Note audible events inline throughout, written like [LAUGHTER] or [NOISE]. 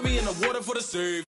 Put me in the water for the save.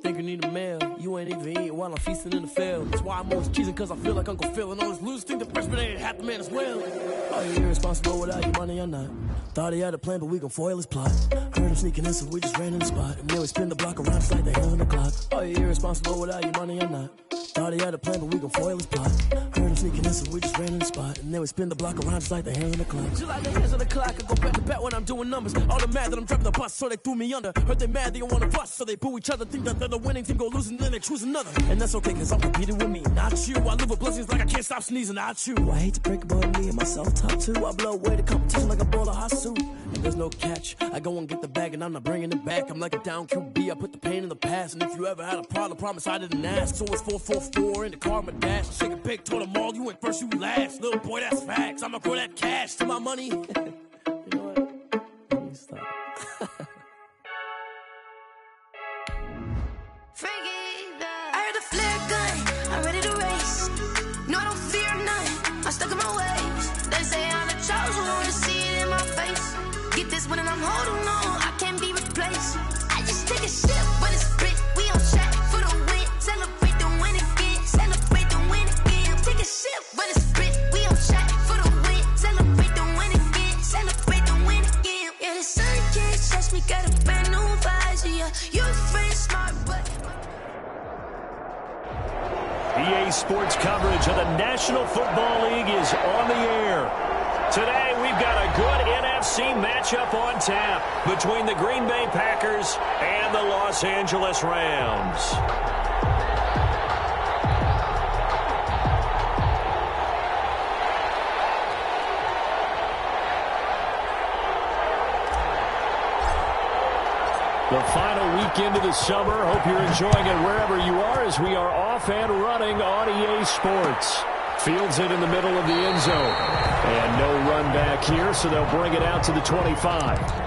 Think you need a meal, you ain't even eating while I'm feasting in the field. That's why I'm always cheesing, cause I feel like Uncle Phil. And all this loose think the freshman ain't half the man as well. Are you irresponsible without your money or not? Thought he had a plan, but we gon' foil his plot. Heard him sneaking in, so we just ran in the spot. And then we spin the block around, it's like the hell in the clock. Are you irresponsible without your money or not? Thought he had a plan, but we gon' foil his plot. Heard him sneaking in, so we just ran in the spot. And then we spin the block around, just like the hand on the clock. Just like the hands on the clock, I go back to back when I'm doing numbers. All the mad that I'm driving the bus, so they threw me under. Heard they mad, they don't wanna bust, so they boo each other. Think that they're the winning team, go losing, then they choose another. And that's okay, cause I'm competing with me, not you. I live with blessings like I can't stop sneezing, not you. I hate to break but me and myself top two. I blow away the competition like a bowl of hot soup. There's no catch. I go and get the bag and I'm not bringing it back. I'm like a down QB, I put the pain in the past. And if you ever had a problem, promise I didn't ask. So it's 444 in the car, my dash. Shake a big, told them all, you went first, you last. Little boy, that's facts. I'ma grow that cash to my money. [LAUGHS] you know what? Let me stop. Sports coverage of the National Football League is on the air. Today, we've got a good NFC matchup on tap between the Green Bay Packers and the Los Angeles Rams. The final weekend of the summer. Hope you're enjoying it wherever you are as we are off and running on EA Sports. Fields it in the middle of the end zone. And no run back here, so they'll bring it out to the 25.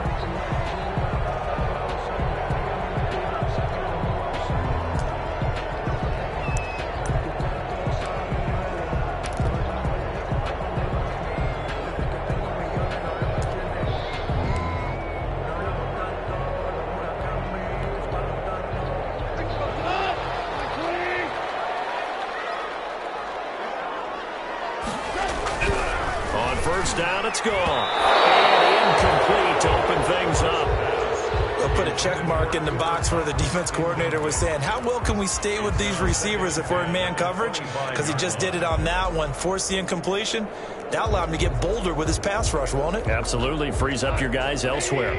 We stay with these receivers if we're in man coverage? Because he just did it on that one, forced the incompletion. That allowed him to get bolder with his pass rush, won't it? Absolutely frees up your guys elsewhere.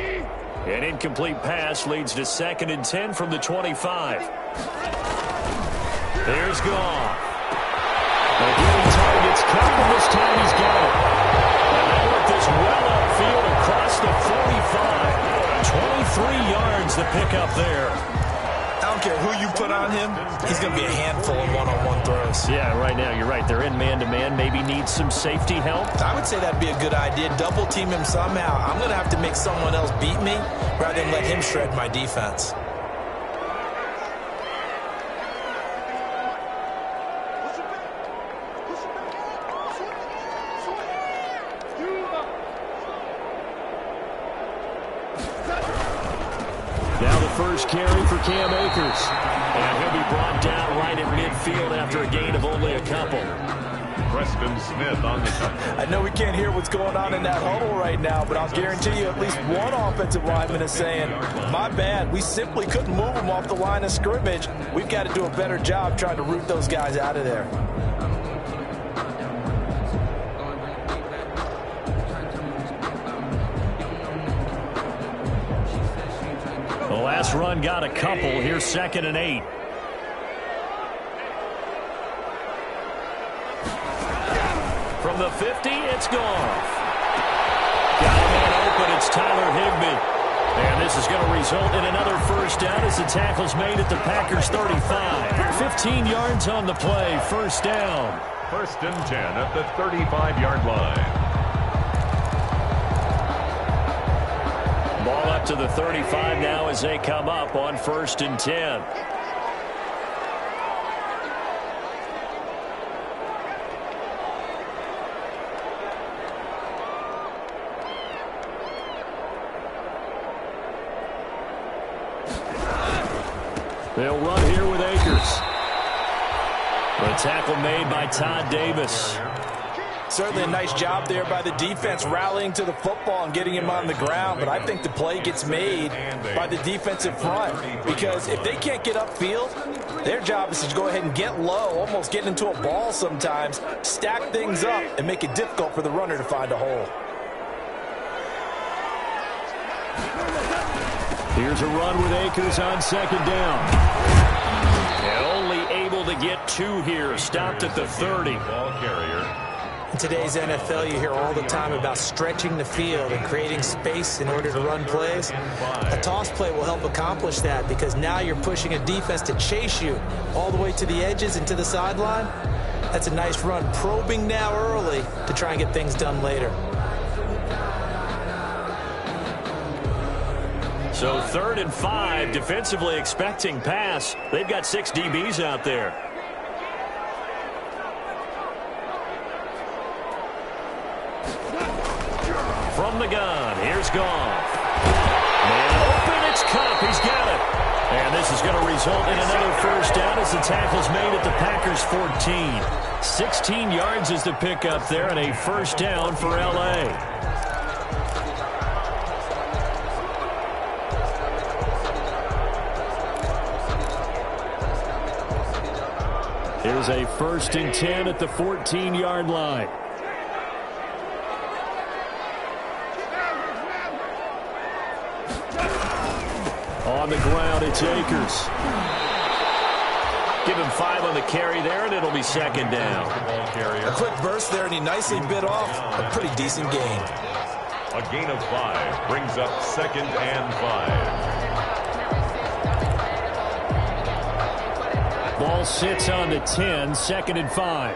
An incomplete pass leads to second and 10 from the 25. There's Goff. Again, targets covered, this time he's got it. Work this well across the 45. 23 yards to pick up there. Care who you put on him, he's going to be a handful in one-on-one throws. Yeah, right now, you're right. They're in man-to-man. Maybe needs some safety help. I would say that'd be a good idea. Double team him somehow. I'm going to have to make someone else beat me rather than let him shred my defense. Now the first carry for Cam Akers. And he'll be brought down right at midfield after a gain of only a couple. Preston Smith on the touchdown. I know we can't hear what's going on in that huddle right now, but I'll guarantee you at least one offensive lineman is saying, my bad, we simply couldn't move them off the line of scrimmage. We've got to do a better job trying to root those guys out of there. Last run got a couple. Here's second and eight. From the 50, it's Goff. Got a man open. It's Tyler Higbee. And this is going to result in another first down as the tackle's made at the Packers 35. 15 yards on the play. First down. First and 10 at the 35-yard line. To the 35 now as they come up on first and 10. They'll run here with Akers. The tackle made by Todd Davis. Certainly a nice job there by the defense rallying to the football and getting him on the ground, but I think the play gets made by the defensive front because if they can't get upfield, their job is to go ahead and get low, almost get into a ball sometimes, stack things up, and make it difficult for the runner to find a hole. Here's a run with Akers on second down. And only able to get two here. Stopped at the 30. Ball carrier. In today's NFL, you hear all the time about stretching the field and creating space in order to run plays. A toss play will help accomplish that because now you're pushing a defense to chase you all the way to the edges and to the sideline. That's a nice run, probing now early to try and get things done later. So third and five, defensively expecting pass. They've got six DBs out there. Here's Goff. Man open, it's Kupp. He's got it. And this is going to result in another first down as the tackle's made at the Packers 14. 16 yards is the pickup there and a first down for L.A. Here's a first and 10 at the 14-yard line. On the ground, it's Akers. Give him five on the carry there, and it'll be second down. A quick burst there, and he nicely bit off a pretty decent gain. A gain of five brings up second and five. Ball sits on the 10, second and five.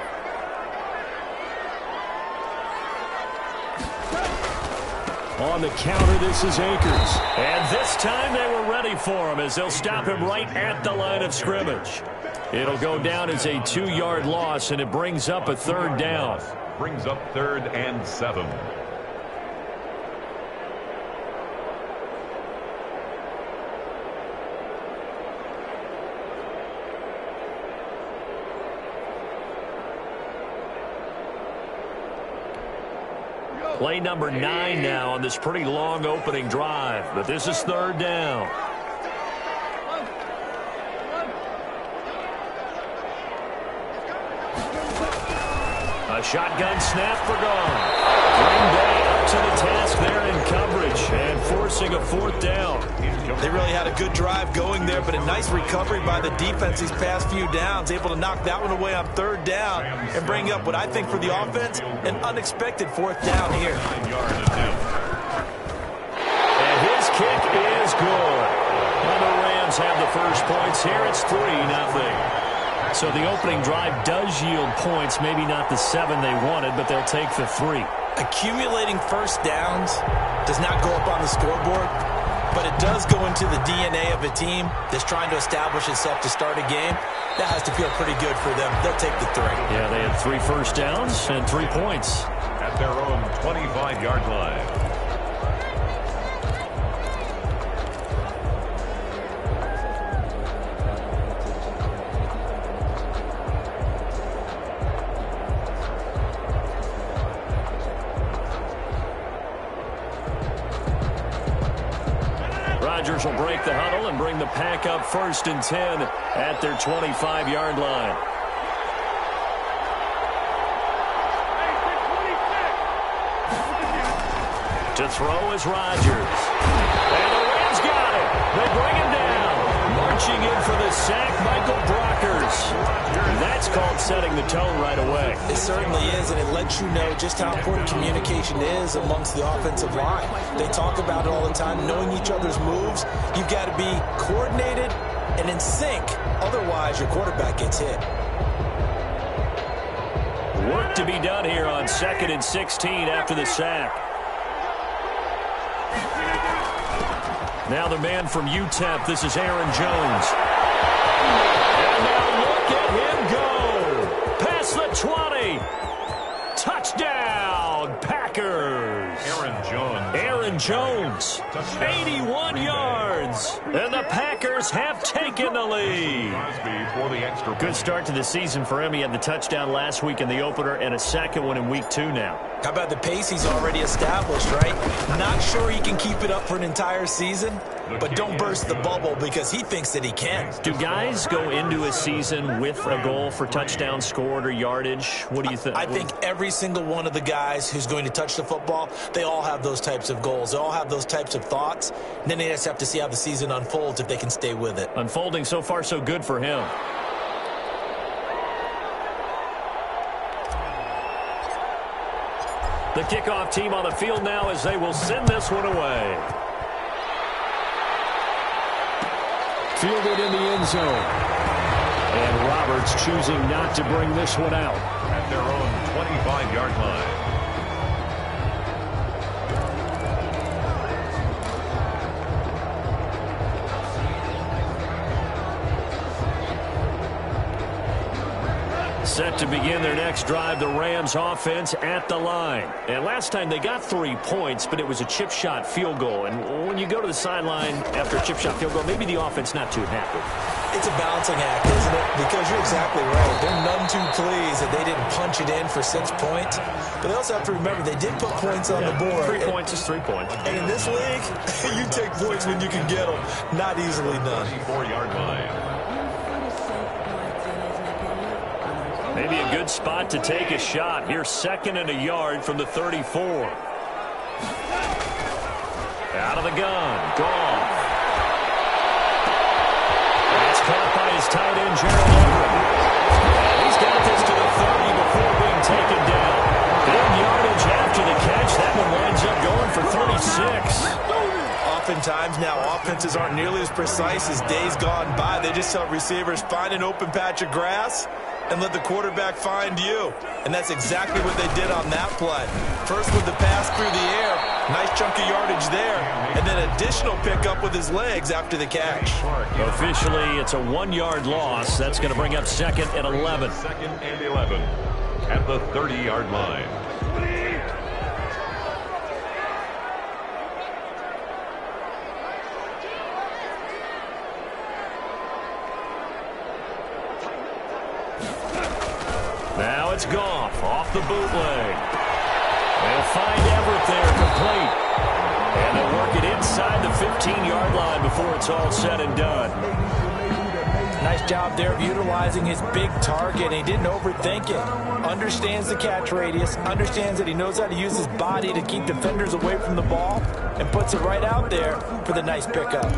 On the counter, this is Akers. And this time they were ready for him as they'll stop him right at the line of scrimmage. It'll go down as a two-yard loss, and it brings up a third down. Brings up third and seven. Play number nine now on this pretty long opening drive, but this is third down. Shotgun snap for Goff. Green Bay up to the task there in coverage and forcing a fourth down. They really had a good drive going there, but a nice recovery by the defense these past few downs, able to knock that one away on third down and bring up what I think for the offense, an unexpected fourth down here. And his kick is good. And the Rams have the first points here. It's 3 nothing. So the opening drive does yield points, maybe not the seven they wanted, but they'll take the three. Accumulating first downs does not go up on the scoreboard, but it does go into the DNA of a team that's trying to establish itself to start a game. That has to feel pretty good for them. They'll take the three. Yeah, they had three first downs and three points. At their own 25-yard line. First and 10 at their 25-yard line. To throw is Rodgers. And the Rams got it. They bring him down. Marching in for the sack, Michael Brockers. That's called setting the tone right away. It certainly is, and it lets you know just how important communication is amongst the offensive line. They talk about it all the time, knowing each other's moves. You've got to be coordinated and in sync. Otherwise, your quarterback gets hit. Work to be done here on second and 16 after the sack. Now the man from UTEP, this is Aaron Jones. And now look at him go. Past the 20. Touchdown, Packers. Aaron Jones. Aaron Jones, 81 yards. And the Packers have taken the lead. Crosby for the extra Good start to the season for him. He had the touchdown last week in the opener and a second one in week two now. How about the pace he's already established, right? Not sure he can keep it up for an entire season, but don't burst the bubble because he thinks that he can. Do guys go into a season with a goal for touchdown scored or yardage? What do you think? I think every single one of the guys who's going to touch the football, they all have those types of goals. They all have those types of thoughts. And then they just have to see how the season unfolds if they can stay with it. Unfolding so far so good for him. The kickoff team on the field now as they will send this one away. Fielded in the end zone. And Roberts choosing not to bring this one out. At their own 25-yard line. Set to begin their next drive, the Rams offense at the line. And last time they got three points, but it was a chip shot field goal. And when you go to the sideline after a chip shot field goal, maybe the offense not too happy. It's a balancing act, isn't it? Because you're exactly right. They're none too pleased that they didn't punch it in for six points. But they also have to remember they did put points on the board. Three And- points is three points. And in this league, [LAUGHS] you take points when you can get them. Not easily done. 24-yard line. Maybe a good spot to take a shot. Here, second and a yard from the 34. Out of the gun. Goff. That's caught by his tight end, Gerald Everett. He's got this to the 30 before being taken down. Big yardage after the catch. That one winds up going for 36. Oftentimes now, offenses aren't nearly as precise as days gone by. They just help receivers find an open patch of grass and let the quarterback find you. And that's exactly what they did on that play. First with the pass through the air, nice chunk of yardage there, and then additional pickup with his legs after the catch. Officially, it's a one-yard loss. That's going to bring up second and 11. Second and 11 at the 30-yard line. It's Goff off the bootleg. They'll find Everett there complete. And they'll work it inside the 15-yard line before it's all said and done. Nice job there of utilizing his big target. He didn't overthink it. Understands the catch radius. Understands that he knows how to use his body to keep defenders away from the ball. And puts it right out there for the nice pickup.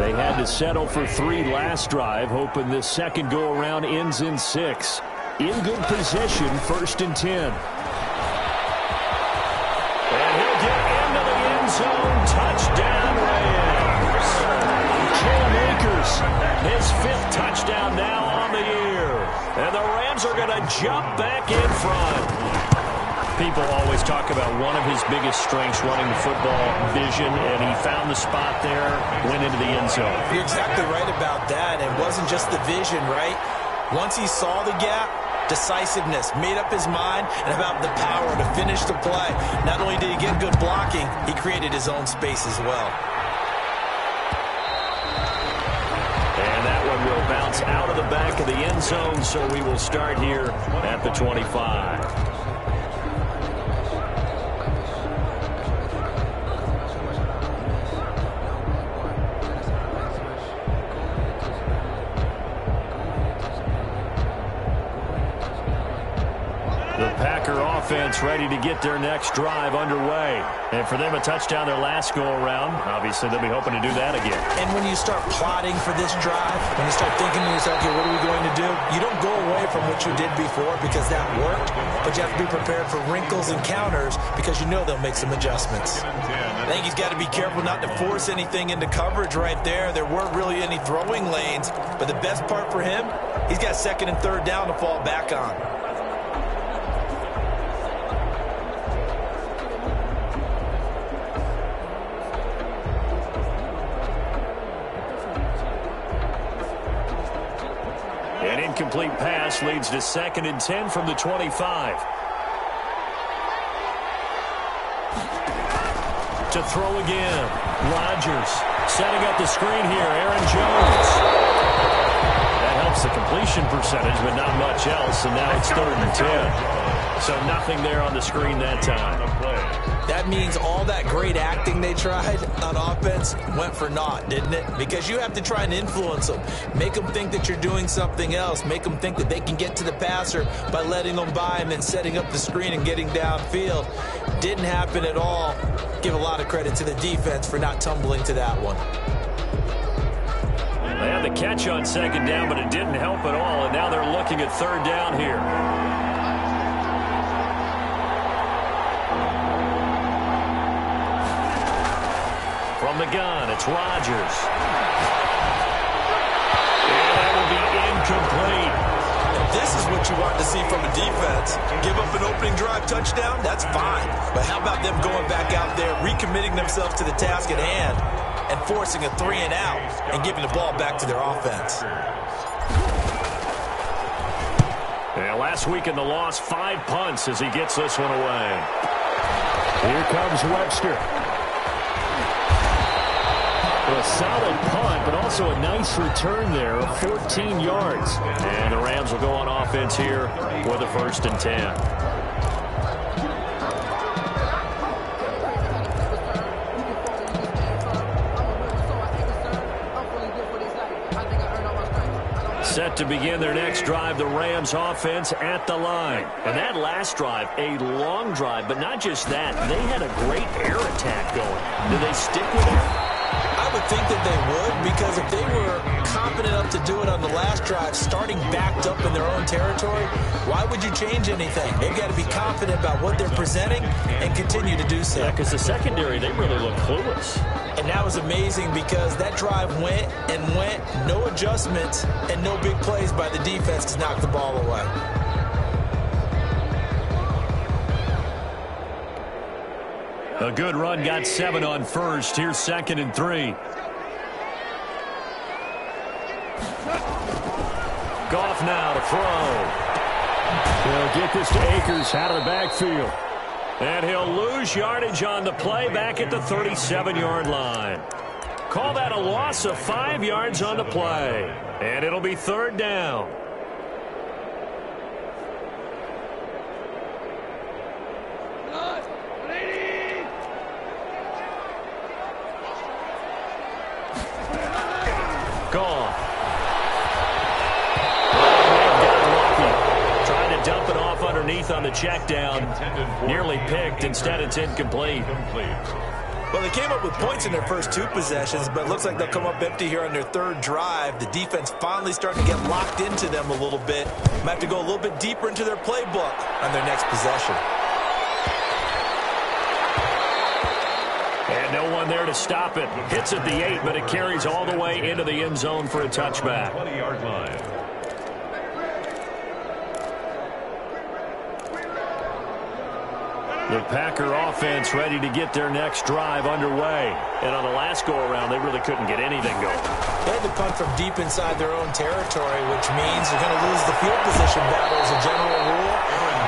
They had to settle for three last drive, hoping this second go-around ends in six. In good position, first and ten. And he'll get into the end zone. Touchdown, Rams. Cam Akers, his fifth touchdown now on the year. And the Rams are going to jump back in front. People always talk about one of his biggest strengths running the football, vision, and he found the spot there, went into the end zone. You're exactly right about that. It wasn't just the vision, right? Once he saw the gap, decisiveness, made up his mind, and about the power to finish the play. Not only did he get good blocking, he created his own space as well. And that one will bounce out of the back of the end zone, so we will start here at the 25. Offense ready to get their next drive underway. And for them, a touchdown their last go-around. Obviously, they'll be hoping to do that again. And when you start plotting for this drive, when you start thinking to yourself, okay, what are we going to do? You don't go away from what you did before because that worked, but you have to be prepared for wrinkles and counters because you know they'll make some adjustments. I think he's got to be careful not to force anything into coverage right there. There weren't really any throwing lanes, but the best part for him, he's got second and third down to fall back on. Incomplete pass leads to second and 10 from the 25. To throw again. Rodgers setting up the screen here. Aaron Jones. That helps the completion percentage, but not much else. And now it's third and 10. So nothing there on the screen that time. That means all that great acting they tried on offense went for naught, didn't it? Because you have to try and influence them. Make them think that you're doing something else. Make them think that they can get to the passer by letting them by and then setting up the screen and getting downfield. Didn't happen at all. Give a lot of credit to the defense for not tumbling to that one. They had the catch on second down, but it didn't help at all. And now they're looking at third down here. The gun, it's Rodgers. And that will be incomplete. This is what you want to see from a defense. Give up an opening drive touchdown, that's fine. But how about them going back out there, recommitting themselves to the task at hand, and forcing a three and out, and giving the ball back to their offense? And last week in the loss, five punts as he gets this one away. Here comes Webster. A solid punt, but also a nice return there of 14 yards. And the Rams will go on offense here with a first and 10. Set to begin their next drive, the Rams offense at the line. And that last drive, a long drive, but not just that. They had a great air attack going. Do they stick with it? Think that they would because if they were confident enough to do it on the last drive, starting backed up in their own territory, why would you change anything? They've got to be confident about what they're presenting and continue to do so. Yeah, because the secondary, they really look clueless. And that was amazing because that drive went and went, no adjustments and no big plays by the defense to knock the ball away. A good run got seven on first. Here's second and three. Goff now to throw. He'll get this to Akers out of the backfield. And he'll lose yardage on the play back at the 37-yard line. Call that a loss of five yards on the play. And it'll be third down. Up with points in their first two possessions, but it looks like they'll come up empty here on their third drive. The defense finally starting to get locked into them a little bit. Might have to go a little bit deeper into their playbook on their next possession. And no one there to stop it. Hits at the eight, but it carries all the way into the end zone for a touchback. 20-yard line. The Packer offense ready to get their next drive underway. And on the last go-around, they really couldn't get anything going. They had to punt from deep inside their own territory, which means they're going to lose the field position battle as a general rule.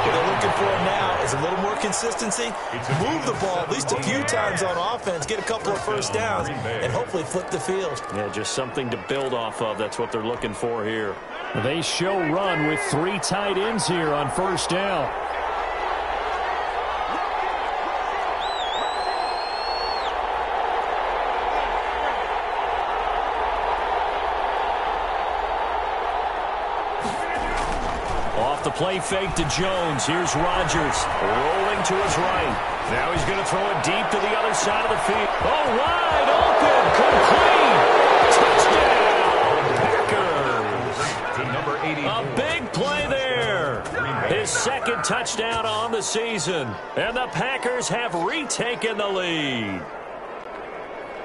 What they're looking for now is a little more consistency, move the ball at least a few times on offense, get a couple of first downs, and hopefully flip the field. Yeah, just something to build off of. That's what they're looking for here. They show run with three tight ends here on first down. Off the play fake to Jones. Here's Rodgers rolling to his right. Now he's going to throw it deep to the other side of the field. Oh, wide open, complete. Touchdown, Packers. To number 84. A big play there. His second touchdown on the season. And the Packers have retaken the lead.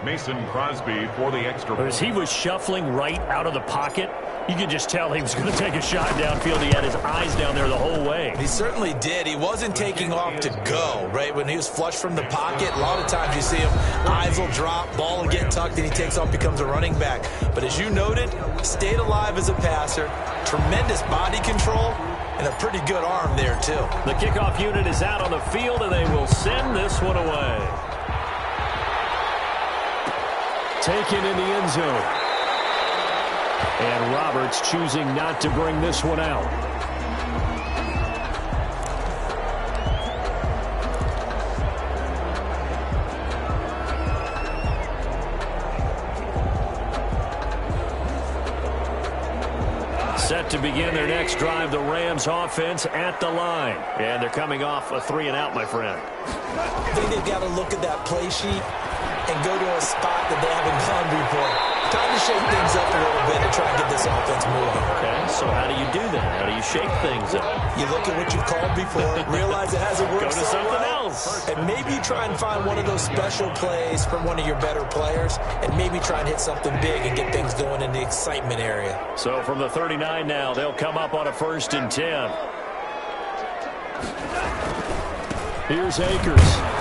Mason Crosby for the extra As he was shuffling right out of the pocket, you could just tell he was going to take a shot downfield. He had his eyes down there the whole way. He certainly did. He wasn't taking off to go, right? When he was flush from the pocket, a lot of times you see him, eyes will drop, ball will get tucked, and he takes off, becomes a running back. But as you noted, stayed alive as a passer, tremendous body control, and a pretty good arm there, too. The kickoff unit is out on the field, and they will send this one away. Taken in the end zone. And Roberts choosing not to bring this one out. Set to begin their next drive, the Rams offense at the line. And they're coming off a three and out, my friend. They've got to look at that play sheet and go to a spot that they haven't gone before. Time to shake things up a little bit and try and get this offense moving. Okay, so how do you do that? How do you shake things up. You look at what you've called before, realize it hasn't worked Go to so something well, else. and maybe try and find one of those special plays from one of your better players, and maybe try and hit something big and get things going in the excitement area. So from the 39 now, they'll come up on a first and 10. Here's Akers.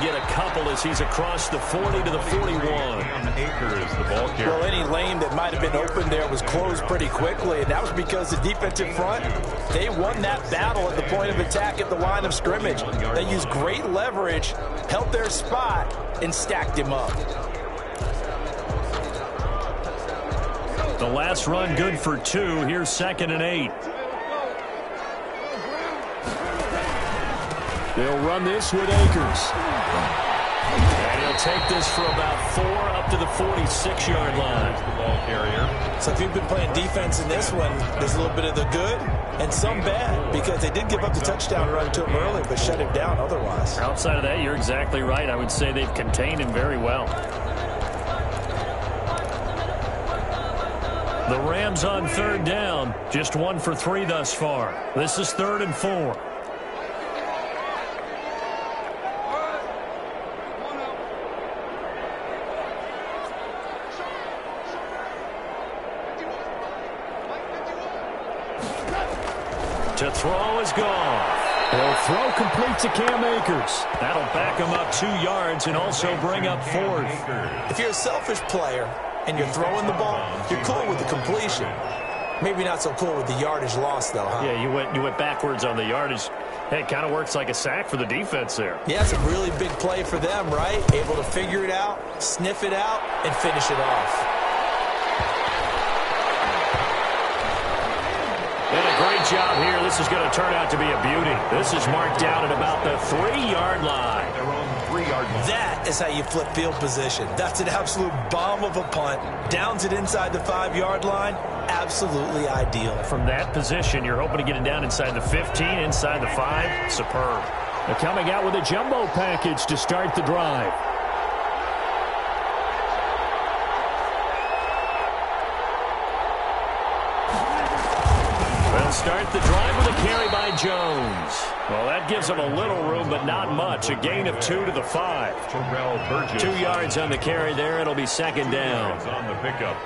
And able to get a couple as he's across the 40 to the 41. Cam the ball Well, any lane that might have been open there was closed pretty quickly, and that was because the defensive front, they won that battle at the point of attack at the line of scrimmage. They used great leverage, held their spot, and stacked him up. The last run good for two. Here's second and eight. They'll run this with Akers. Take this for about four up to the 46-yard line. So if you've been playing defense in this one, there's a little bit of the good and some bad because they did give up the touchdown run to him early, but shut him down otherwise. Outside of that, you're exactly right. I would say they've contained him very well. The Rams on third down. Just one for three thus far. This is third and four. To throw is Goff. They'll throw complete to Cam Akers. That'll back him up two yards and also bring up fourth. If you're a selfish player and you're throwing the ball, you're cool with the completion. Maybe not so cool with the yardage loss, though, huh? Yeah, you went you went backwards on the yardage. Hey, it kind of works like a sack for the defense there. Yeah, it's a really big play for them, right? Able to figure it out, sniff it out, and finish it off. Job here. This is going to turn out to be a beauty. This is marked down at about the three-yard line. Their own three-yard line. That is how you flip field position. That's an absolute bomb of a punt. Downs it inside the five-yard line. Absolutely ideal. From that position, you're hoping to get it down inside the 15, inside the 5. Superb. They're coming out with a jumbo package to start the drive. Start the drive with a carry by Jones. Well, that gives them a little room, but not much. A gain of two to the five. Terrell Burgess. Two yards on the carry there. It'll be second down. On the pickup.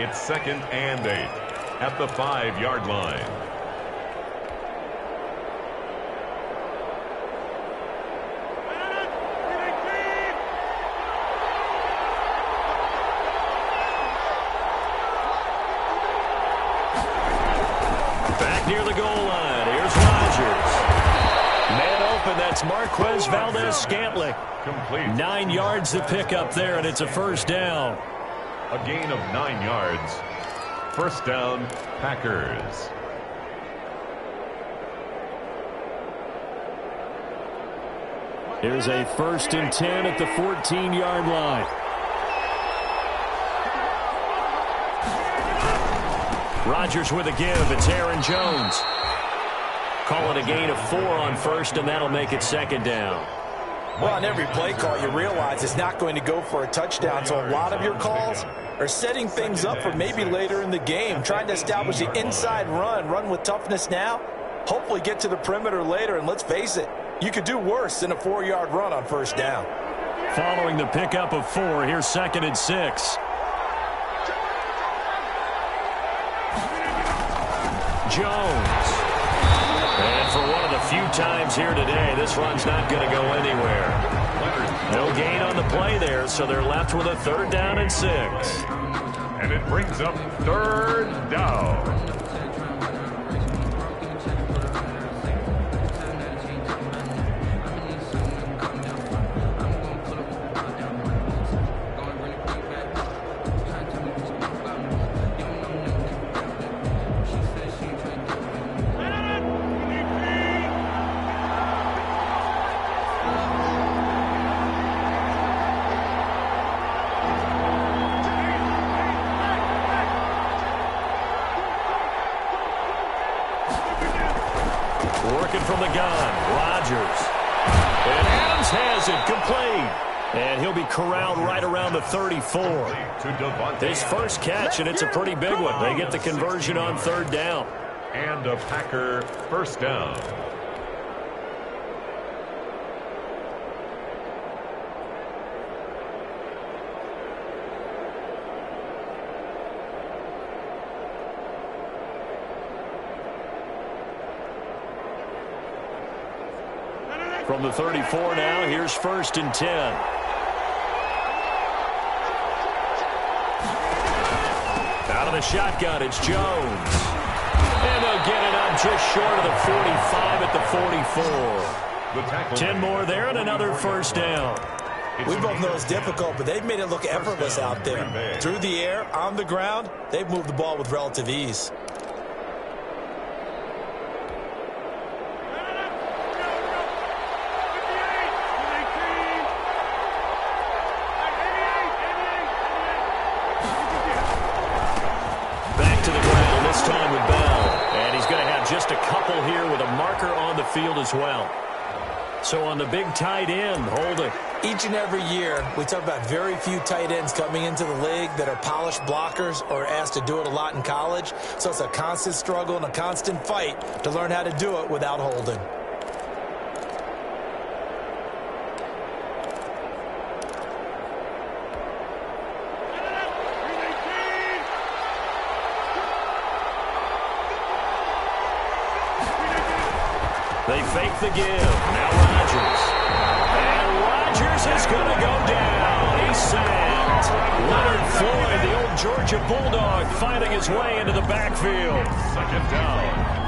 It's second and eight at the five-yard line. Back near the goal line. Here's Rodgers. Man open. That's Marquez Valdes-Scantling. Nine yards to pick up there, and it's a first down. A gain of nine yards. First down, Packers. Here's a first and 10 at the 14-yard line. Rodgers with a give. It's Aaron Jones. Call it a gain of four on first, and that'll make it second down. Well, on every play call, you realize it's not going to go for a touchdown. So a lot of your calls are setting things up for maybe later in the game, trying to establish the inside run, run with toughness now, hopefully get to the perimeter later. And let's face it, you could do worse than a four-yard run on first down. Following the pickup of four, here's second and six. Jones. Few times here today, this run's not going to go anywhere. No gain on the play there, so they're left with a third down and six. And it brings up third down. His first catch, and it's a pretty big one. They get the conversion on third down. And a Packer first down. From the 34 now, here's first and 10. Shotgun, it's Jones. And they'll get it up just short of the 45 at the 44. 10 more there and another first down. We both know it's difficult, but they've made it look effortless out there. Through the air, on the ground, they've moved the ball with relative ease. Back to the ground, this time with Bell. And he's going to have just a couple here with a marker on the field as well. So on the big tight end, holding. Each and every year, we talk about very few tight ends coming into the league that are polished blockers or asked to do it a lot in college. So it's a constant struggle and a constant fight to learn how to do it without holding. They fake the give. Now Rodgers. And Rodgers is going to go down. He's sacked. Leonard Floyd, the old Georgia Bulldog, fighting his way into the backfield. Second down.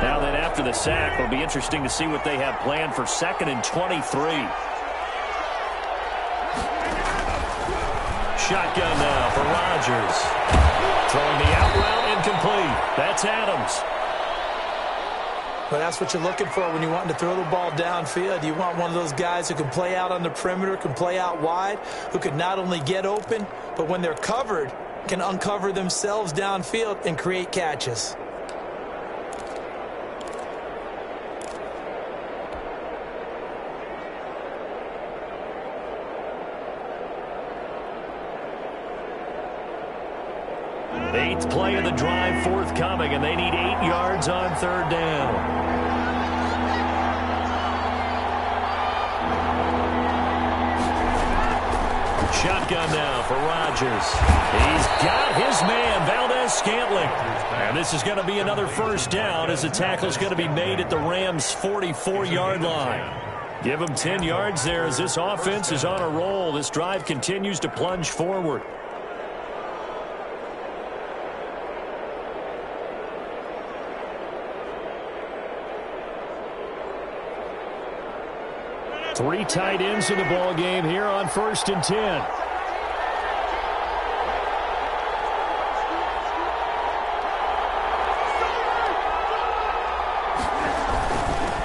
Now then, after the sack, it'll be interesting to see what they have planned for second and 23. Shotgun now for Rodgers. Throwing the out route incomplete. That's Adams. But that's what you're looking for when you're wanting to throw the ball downfield. You want one of those guys who can play out on the perimeter, can play out wide, who can not only get open, but when they're covered, can uncover themselves downfield and create catches. Eighth play of the drive forthcoming, and they need eight yards on third down. Shotgun now for Rodgers. He's got his man, Valdes-Scantling. And this is going to be another first down as the tackle is going to be made at the Rams' 44-yard line. Give them 10 yards there as this offense is on a roll. This drive continues to plunge forward. Three tight ends in the ball game here on first and 10.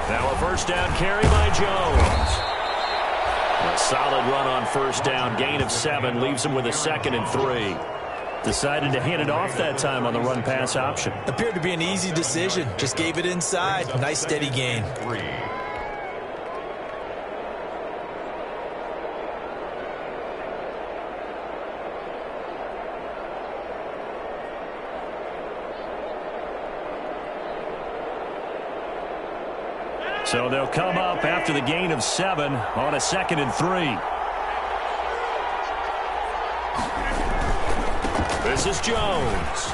Now a first down carry by Jones. A solid run on first down. Gain of seven leaves him with a second and three. Decided to hand it off that time on the run pass option. Appeared to be an easy decision. Just gave it inside. Nice steady gain. So they'll come up after the gain of seven on a second and three. This is Jones.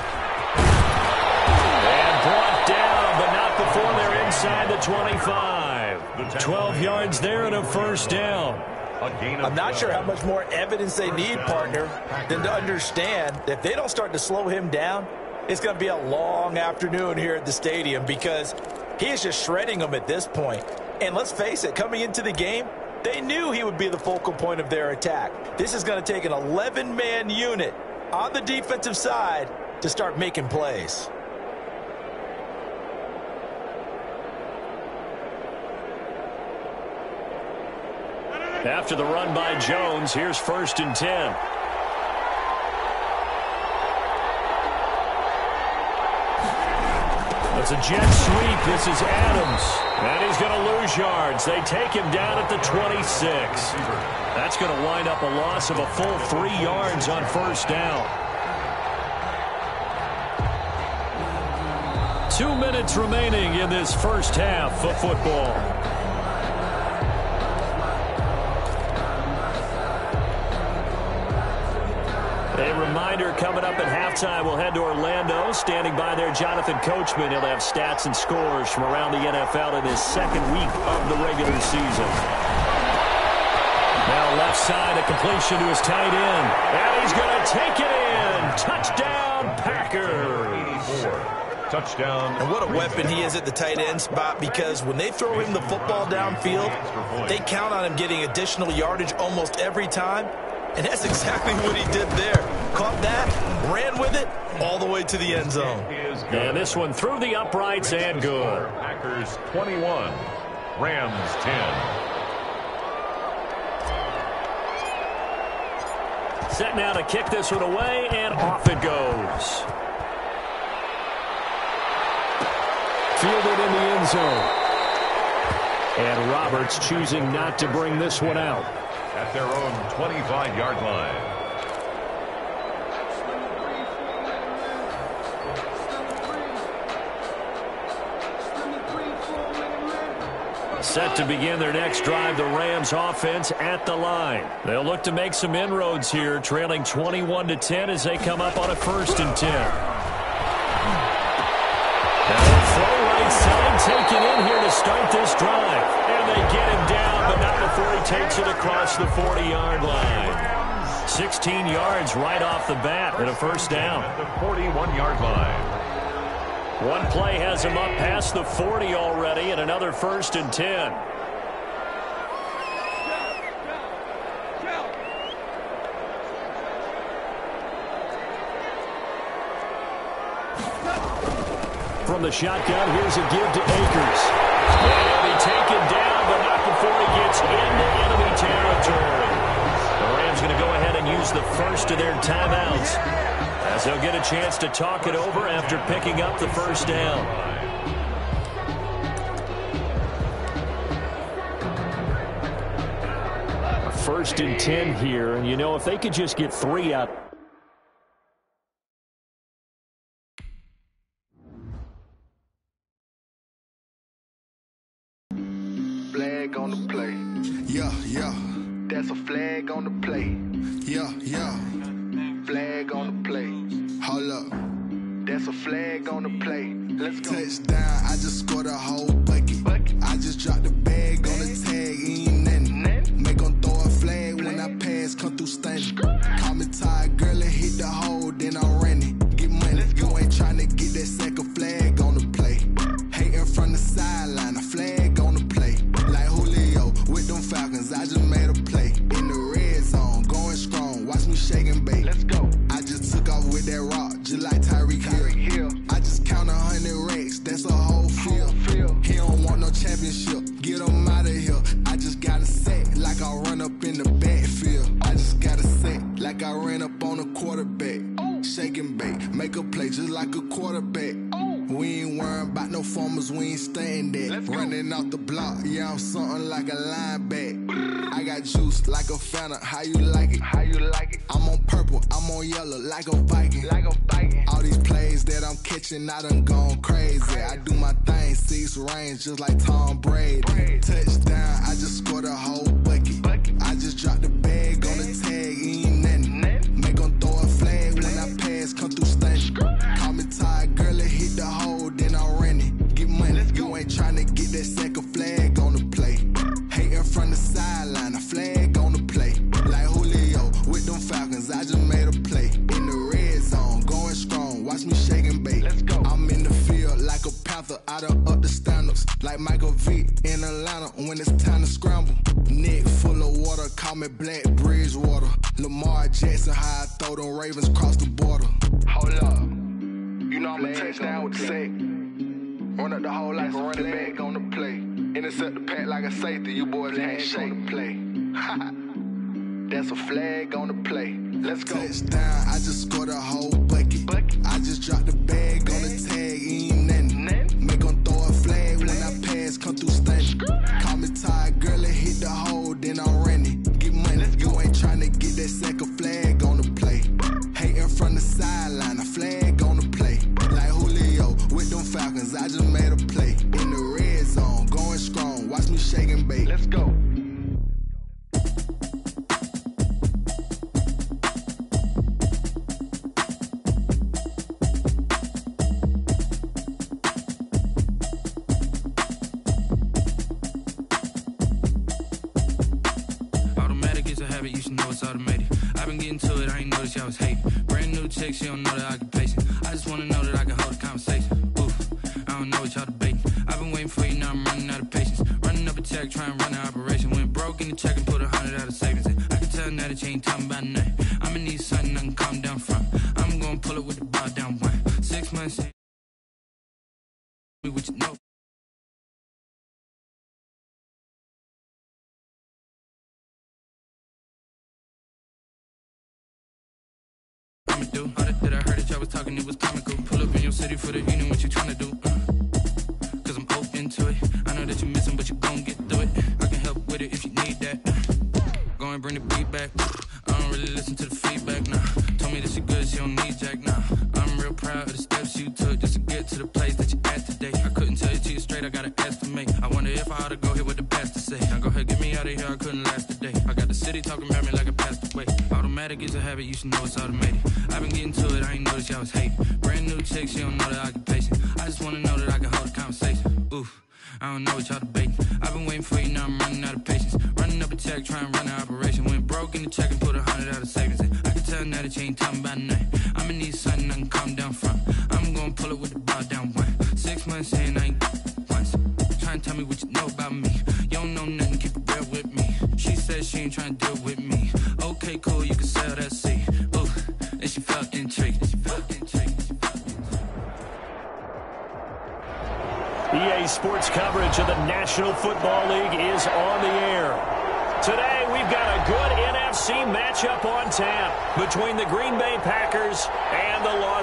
And brought down, but not before they're inside the 25. 12 yards there and a first down. I'm not sure how much more evidence they need, partner, than to understand that if they don't start to slow him down, it's going to be a long afternoon here at the stadium because he is just shredding them at this point. And let's face it, coming into the game, they knew he would be the focal point of their attack. This is going to take an 11-man unit on the defensive side to start making plays. After the run by Jones, here's first and 10. It's a jet sweep. This is Adams. And he's going to lose yards. They take him down at the 26. That's going to wind up a loss of a full three yards on first down. Two minutes remaining in this first half of football. Reminder coming up at halftime, we'll head to Orlando. Standing by there, Jonathan Coachman. He'll have stats and scores from around the NFL in his second week of the regular season. Now left side, a completion to his tight end. And he's going to take it in. Touchdown, Packers. Touchdown. And what a weapon he is at the tight end spot because when they throw him the football downfield, they count on him getting additional yardage almost every time. And that's [LAUGHS] exactly what he did there. Caught that, ran with it, all the way to the end zone. And this one through the uprights and good. Packers 21, Rams 10. Set now to kick this one away, and off it goes. Fielded in the end zone. And Roberts choosing not to bring this one out. At their own 25-yard line. Set to begin their next drive, the Rams offense at the line. They'll look to make some inroads here, trailing 21 to 10 as they come up on a first and 10. And a throw right side taken in here to start this drive. And they get him down, but not before he takes it across the 40-yard line. 16 yards right off the bat and a first down. At the 41-yard line. One play has him up past the 40 already and another first and 10. From the shotgun, here's a give to Akers. He'll be taken down, but not before he gets into enemy territory. The Rams going to go ahead and use the first of their timeouts as they'll get a chance to talk it over after picking up the first down. First and 10 here, and you know, if they could just get three out. Flag on the play. Yeah, yeah, That's a flag on the play. yeah, yeah. That's a flag on the play. Let's go. Touchdown, I just scored a whole bucket. Bucket. I just dropped the bag on the tag, ain't nothing. Nothing. Make 'em throw a flag when I pass, come through stunning. Call me tired, I ran up on a quarterback. Shake and bake, make a play just like a quarterback. We ain't worrying about no formers, we ain't staying there. Running off the block, yeah, I'm something like a linebacker. I got juice like a Fanta, how you like it? How you like it? I'm on purple, I'm on yellow, like a Viking. Like a Viking. All these plays that I'm catching, I done gone crazy. I do my thing, six range, just like Tom Brady. Brady. Touchdown, I just scored a whole bucket. Bucket. I just dropped the bag on the tag, ain't Like Michael Vick in Atlanta when it's time to scramble. Neck full of water, call me Black Bridgewater. Lamar Jackson, how I throw them Ravens across the border. Hold up. You know I'm a touchdown with the sack. Run up the whole like a running back on the play. Intercept the pack like a safety. You boys ain't shake the play. [LAUGHS] That's a flag on the play. Let's go. Touchdown, I just scored a whole bucket. Bucket. I just dropped the bag on the tag, Come city for the evening, what you tryna do? Uh, Cause I'm open to it. I know that you're missing, but you gon' get through it. I can help with it if you need that. Go and bring the beat back. I don't really listen to the feedback, nah. Told me that she good, she don't need jack, nah. I'm real proud of the steps you took just to get to the place that you're at today. I couldn't tell you to you straight, I gotta estimate. I wonder if I oughta go here with the best to say. Now go ahead, get me out of here, I couldn't last a day. I got the city talking about me like I passed away. Automatic is a habit, you should know it's automated. I've been getting to it, I ain't noticed y'all was hating. sección, no reacta.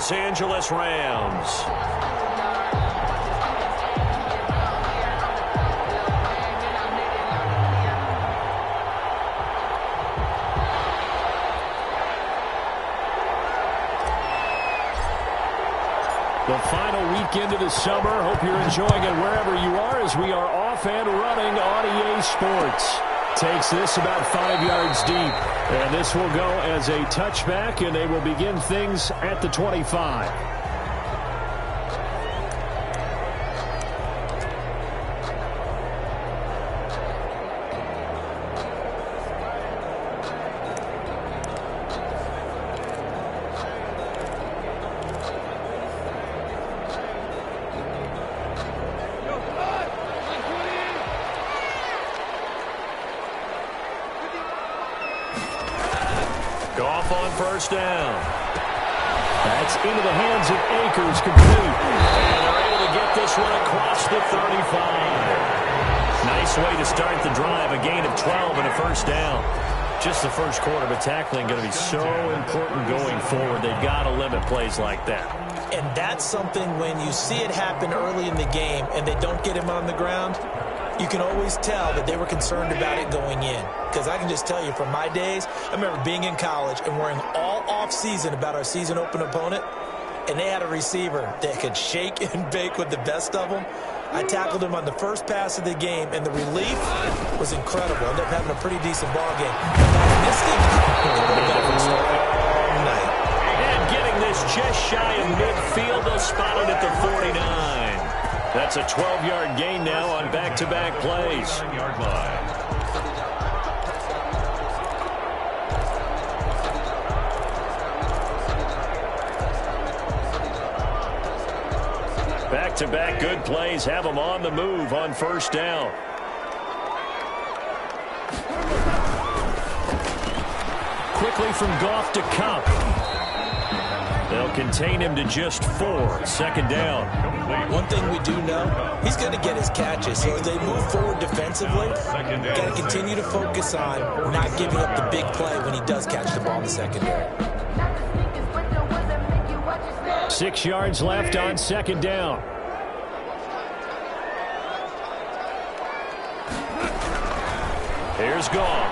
Los Angeles Rams. The final weekend of the summer. Hope you're enjoying it wherever you are as we are off and running on EA Sports. Takes this about five yards deep. And this will go as a touchback, and they will begin things at the 25. Down. That's into the hands of Akers complete. And they're able to get this one across the 35. Nice way to start the drive. A gain of 12 and a first down. Just the first quarter, but tackling going to be so important going forward. They've got to limit plays like that. And that's something when you see it happen early in the game and they don't get him on the ground, you can always tell that they were concerned about it going in. Because I can just tell you from my days, I remember being in college and wearing all off season about our season open opponent, and they had a receiver that could shake [LAUGHS] and bake with the best of them. I tackled him on the first pass of the game, and the relief was incredible. Ended up having a pretty decent ball game. I. And getting this just shy of midfield, they'll spot it at the 49. That's a 12-yard gain now on back-to-back plays. Yard line. Back-to-back good plays have them on the move on first down. Quickly from Goff to Kupp. They'll contain him to just four. Second down. One thing we do know, he's going to get his catches. So as they move forward defensively, got to continue to focus on not giving up the big play when he does catch the ball in the secondary. Six yards left on second down. Here's Goff.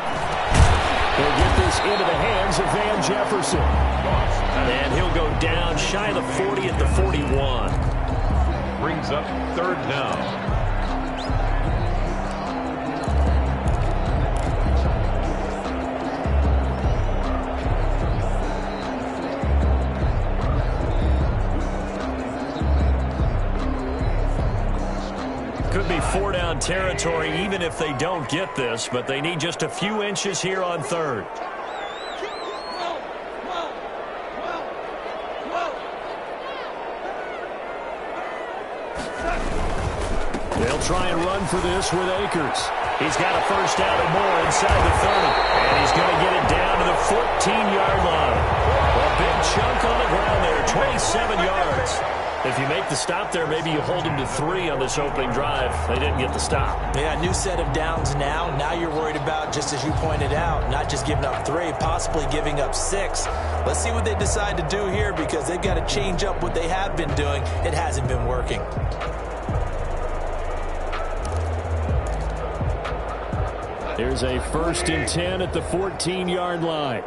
He'll get this into the hands of Van Jefferson. And he'll go down shy of the 40 at the 41. Brings up third down. Down territory even if they don't get this, but they need just a few inches here on third. They'll try and run for this with Akers. He's got a first down or more inside the 30. And he's going to get it down to the 14-yard line. A big chunk on the ground there, 27 yards. If you make the stop there, maybe you hold them to three on this opening drive. They didn't get the stop. Yeah, new set of downs now. Now you're worried about, just as you pointed out, not just giving up three, possibly giving up six. Let's see what they decide to do here because they've got to change up what they have been doing. It hasn't been working. There's a first and 10 at the 14-yard line.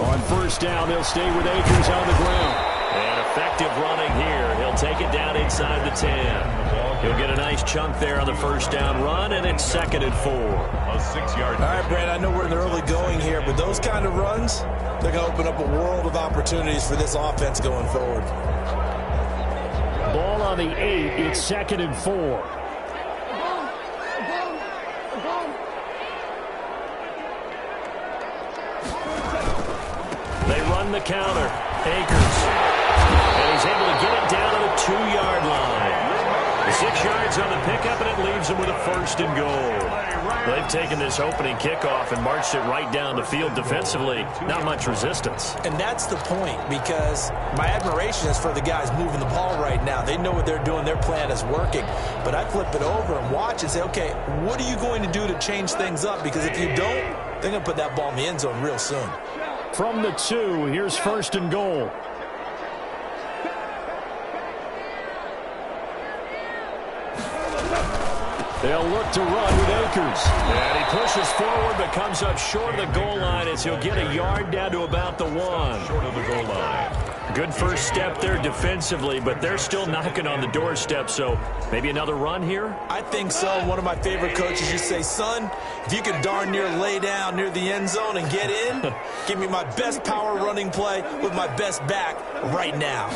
On first down, they'll stay with Akers on the ground. And effective running here. He'll take it down inside the 10. He'll get a nice chunk there on the first down run, and it's second and four. A six-yard. All right, Brad, I know we're in the early going here, but those kind of runs, they're going to open up a world of opportunities for this offense going forward. Ball on the eight. It's second and four. They run the counter. Akers. And he's able to get it down to the two-yard line. Six yards on the pickup, and it leaves him with a first and goal. They've taken this opening kickoff and marched it right down the field defensively. Not much resistance. And that's the point because my admiration is for the guys moving the ball right now. They know what they're doing. Their plan is working. But I flip it over and watch and say, okay, what are you going to do to change things up? Because if you don't, they're going to put that ball in the end zone real soon. From the two, here's first and goal. They'll look to run with Akers. And he pushes forward but comes up short of the goal line as he'll get a yard down to about the one. Short of the goal line. Good first step there defensively, but they're still knocking on the doorstep, so maybe another run here? I think so. One of my favorite coaches used to say, son, if you could darn near lay down near the end zone and get in, [LAUGHS] give me my best power running play with my best back right now.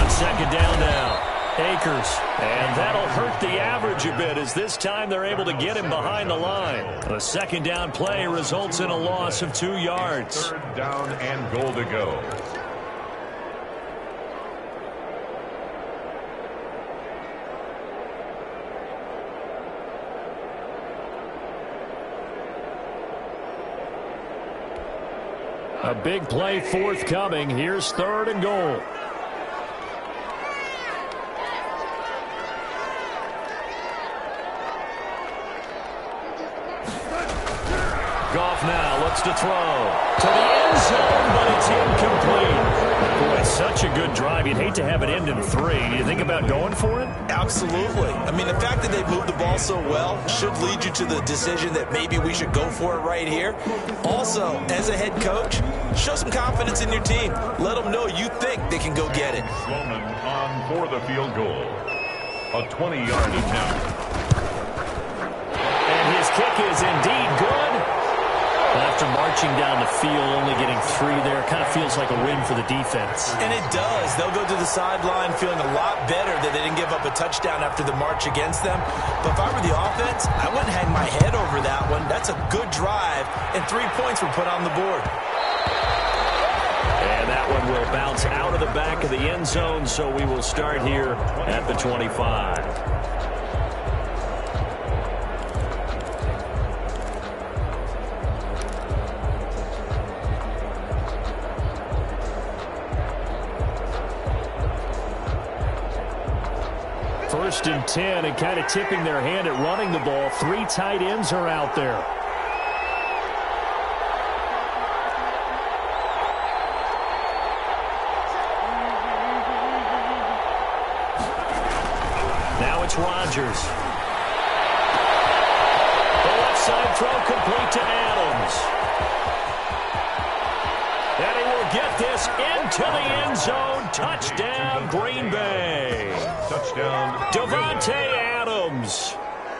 On second down now. Akers. And that'll hurt the average a bit as this time they're able to get him behind the line. The second down play results in a loss of two yards. Third down and goal to go. A big play forthcoming. Here's third and goal. Goff now to throw. To the end zone, but it's incomplete. Boy, such a good drive. You'd hate to have it end in three. Do you think about going for it? Absolutely. I mean, the fact that they've moved the ball so well should lead you to the decision that maybe we should go for it right here. Also, as a head coach, show some confidence in your team. Let them know you think they can go get it. Sloman on for the field goal. A 20-yard attempt. And his kick is indeed good. After marching down the field, only getting three there, kind of feels like a win for the defense. And it does. They'll go to the sideline feeling a lot better that they didn't give up a touchdown after the march against them. But if I were the offense, I wouldn't hang my head over that one. That's a good drive, and three points were put on the board. And that one will bounce out of the back of the end zone, so we will start here at the 25. first and 10 and kind of tipping their hand at running the ball. Three tight ends are out there. Now it's Rodgers. The left side throw complete to Adams. And he will get this into the end zone. Touchdown.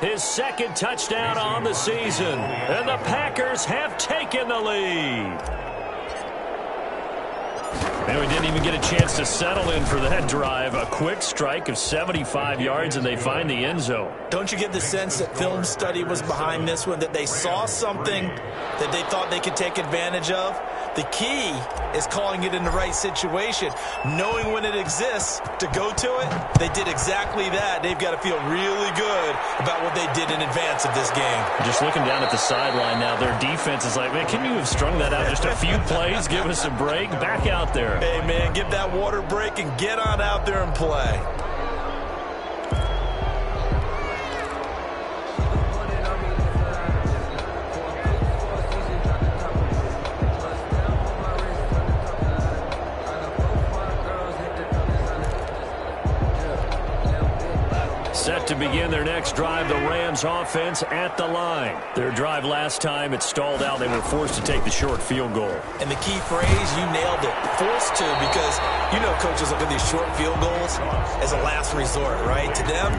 His second touchdown on the season. And the Packers have taken the lead. And we didn't even get a chance to settle in for that drive. A quick strike of 75 yards, and they find the end zone. Don't you get the sense that film study was behind this one, that they saw something that they thought they could take advantage of? The key is calling it in the right situation, knowing when it exists to go to it. They did exactly that. They've got to feel really good about what they did in advance of this game. Just looking down at the sideline now, their defense is like, man, can you have strung that out just a few plays? Give us a break. Back out there. Hey, man, give that water break and get on out there and play. To begin their next drive, the Rams offense at the line. Their drive last time, it stalled out. They were forced to take the short field goal. And the key phrase, you nailed it. Forced to because you know coaches look at these short field goals as a last resort, right? To them,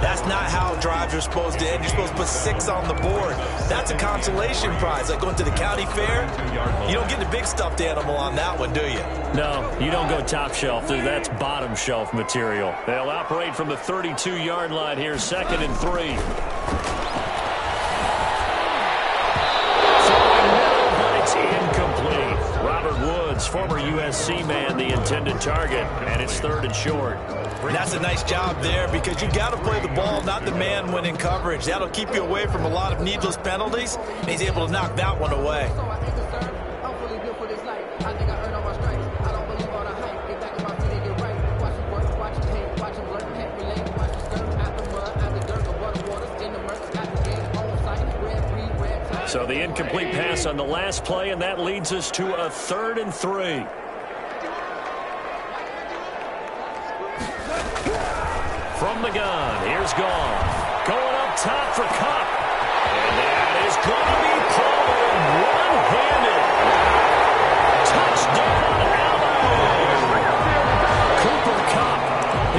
that's not how drives are supposed to end. You're supposed to put six on the board. That's a consolation prize. Like going to the county fair, you don't get the big stuffed animal on that one, do you? No, you don't go top shelf. That's bottom shelf material. They'll operate from the 32-yard line here, second and three. Incomplete. Robert Woods, former USC man, the intended target, and it's third and short. That's a nice job there because you got to play the ball, not the man when in coverage. That'll keep you away from a lot of needless penalties, and he's able to knock that one away. So the incomplete pass on the last play, and that leads us to a third and three. From the gun, here's Goff. Going up top for Kupp. And that is going to be pulled in one-handed. Touchdown, LA! Cooper Kupp,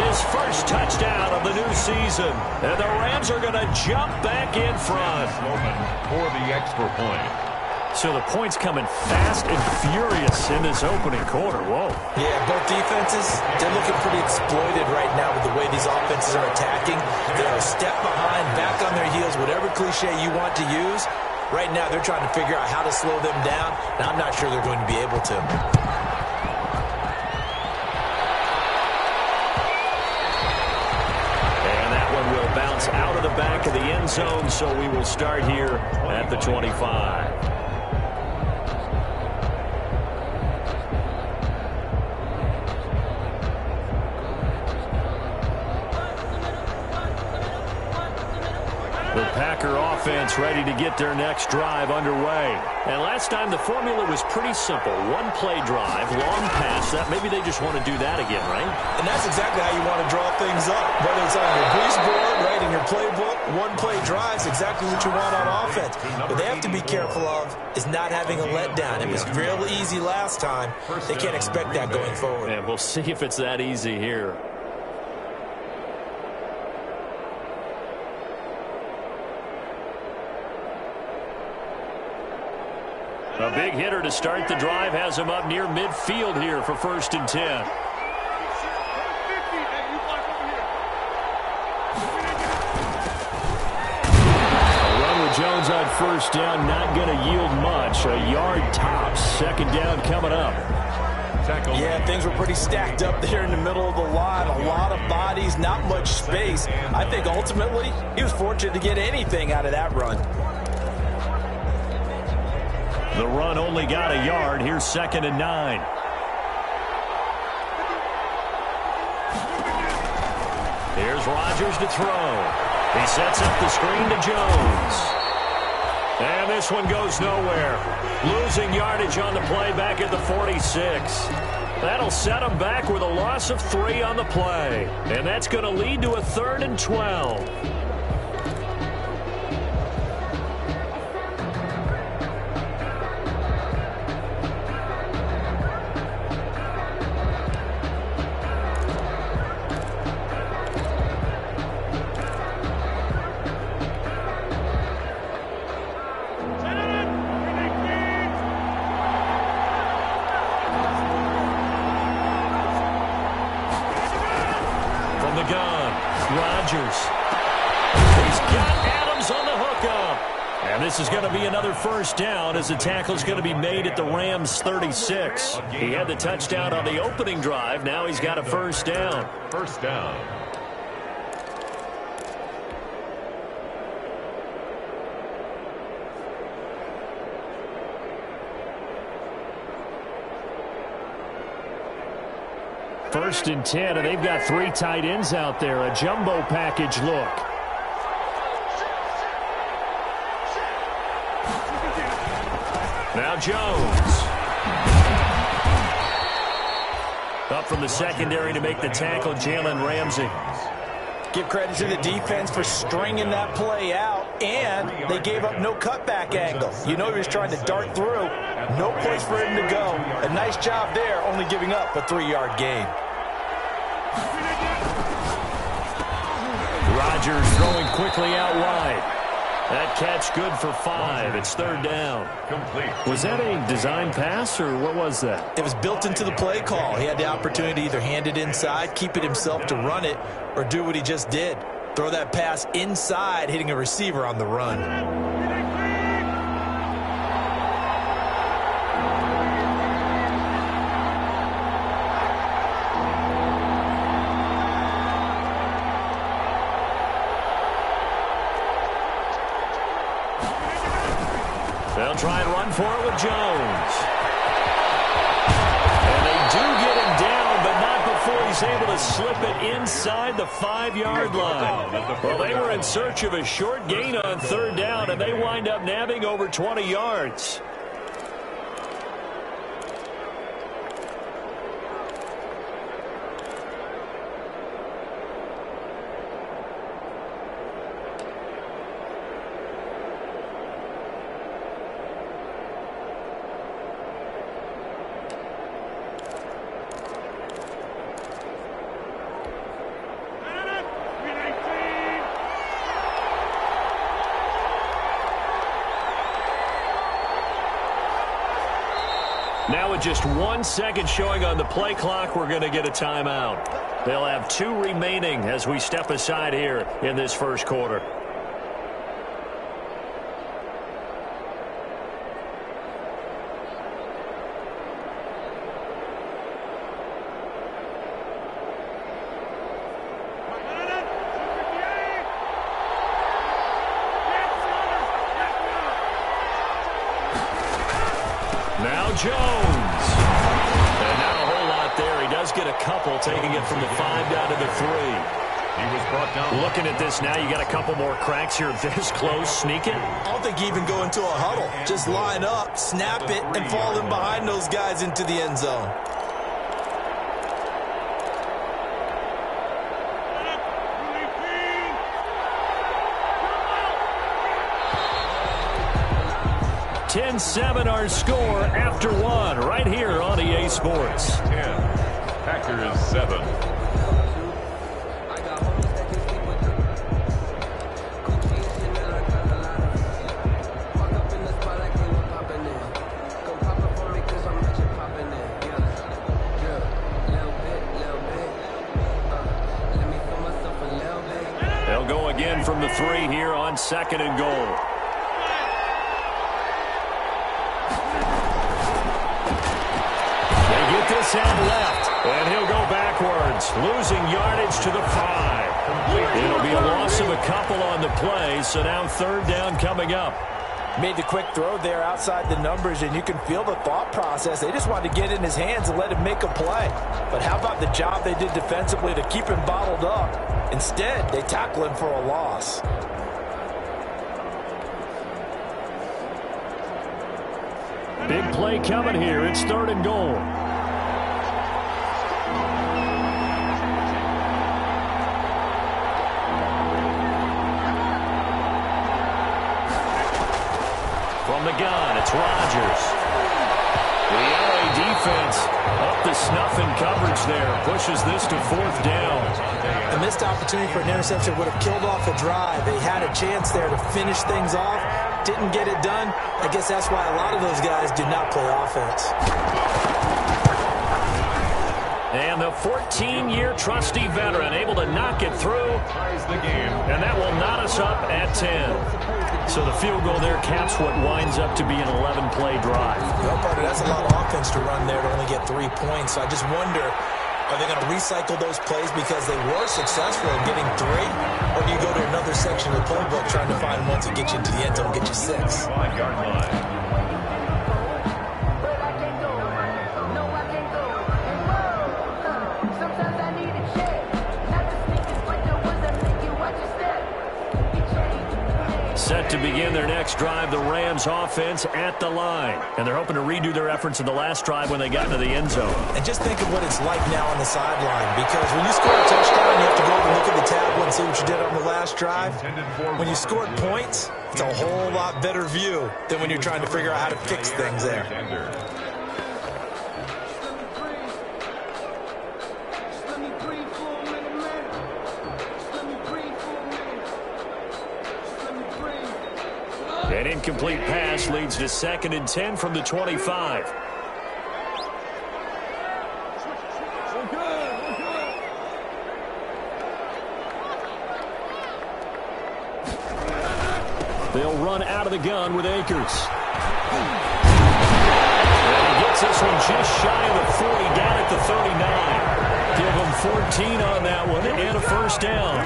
his first touchdown of the new season. And the Rams are going to jump back in front. Sloman for the extra point. So the points coming fast and furious in this opening quarter. Whoa. Yeah, both defenses, they're looking pretty exploited right now with the way these offenses are attacking. They're a step behind, back on their heels, whatever cliche you want to use. Right now, they're trying to figure out how to slow them down, and I'm not sure they're going to be able to. Zone, so we will start here at the 25. Packer offense ready to get their next drive underway. And last time the formula was pretty simple. One play drive, long pass. That Maybe they just want to do that again, right? And that's exactly how you want to draw things up. Whether it's on your grease board, right, in your playbook, one play drives exactly what you want on offense. What they have to be careful of is not having a letdown. It was real easy last time. They can't expect that going forward. And we'll see if it's that easy here. A big hitter to start the drive has him up near midfield here for first and 10. A run with Jones on first down, not going to yield much. A yard tops. Second down coming up. Yeah, things were pretty stacked up there in the middle of the line. A lot of bodies, not much space. I think ultimately he was fortunate to get anything out of that run. The run only got a yard. Here's second and nine. Here's Rodgers to throw. He sets up the screen to Jones. And this one goes nowhere. Losing yardage on the play back at the 46. That'll set them back with a loss of three on the play. And that's going to lead to a third and 12. As the tackle's going to be made at the Rams 36. He had the touchdown on the opening drive. Now he's got a first down. First down. First and 10, and they've got three tight ends out there. A jumbo package look. Now Jones. Up from the secondary to make the tackle, Jalen Ramsey. Give credit to the defense for stringing that play out, and they gave up no cutback angle. You know he was trying to dart through. No place for him to go. A nice job there, only giving up a three-yard gain. Rodgers throwing quickly out wide. That catch good for five. It's third down. Complete. Was that a design pass, or what was that? It was built into the play call. He had the opportunity to either hand it inside, keep it himself to run it, or do what he just did. Throw that pass inside, hitting a receiver on the run. Jones. And they do get him down, but not before he's able to slip it inside the five-yard line. Well, they were in search of a short gain on third down, and they wind up nabbing over 20 yards. Just one second showing on the play clock, we're going to get a timeout. They'll have two remaining as we step aside here in this first quarter. Now Jones. And not a whole lot there. He does get a couple, taking it from the five down to the three. He was brought down. Looking at this now, you got a couple more cracks here. [LAUGHS] This close, sneak it. I don't think you even go into a huddle. Just line up, snap it, and fall in behind those guys into the end zone. Ten seven our score after one right here on EA Sports. 10. 7. They'll go again from the three here on second and goal. Losing yardage to the five. It'll be a loss of a couple on the play, so now third down coming up. Made the quick throw there outside the numbers, and you can feel the thought process. They just wanted to get in his hands and let him make a play. But how about the job they did defensively to keep him bottled up? Instead, they tackle him for a loss. Big play coming here. It's third and goal. The gun, it's Rodgers. The LA defense up to snuff in coverage there. Pushes this to fourth down. A missed opportunity for an interception would have killed off a drive. They had a chance there to finish things off. Didn't get it done. I guess that's why a lot of those guys did not play offense. And the 14-year trusty veteran able to knock it through. And that will knot us up at 10. So the field goal there caps what winds up to be an 11-play drive. Well, partner, that's a lot of offense to run there to only get three points. So I just wonder, are they going to recycle those plays because they were successful in getting three? Or do you go to another section of the playbook trying to find ones that get you into the end zone get you six? Five-yard line. Drive, the Rams offense at the line. And they're hoping to redo their efforts in the last drive when they got into the end zone. And just think of what it's like now on the sideline. Because when you score a touchdown, you have to go and look at the tablet and see what you did on the last drive. When you scored points, it's a whole lot better view than when you're trying to figure out how to fix things there. Incomplete pass leads to second and 10 from the 25. They'll run out of the gun with Akers. And he gets this one just shy of the 40, down at the 39. Give him 14 on that one and a first down.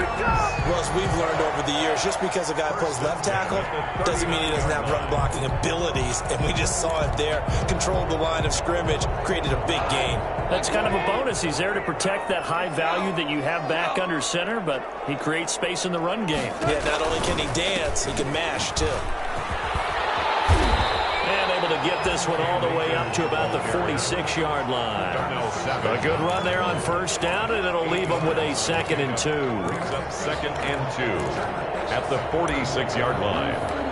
Well, as we've learned over the years, just because a guy plays left tackle doesn't mean he doesn't have run blocking abilities. And we just saw it there. Controlled the line of scrimmage, created a big gain. That's kind of a bonus. He's there to protect that high value that you have back under center, but he creates space in the run game. Yeah, not only can he dance, he can mash too. Get this one all the way up to about the 46-yard line. A good run there on first down, and it'll leave them with a second and two. Second and two at the 46-yard line.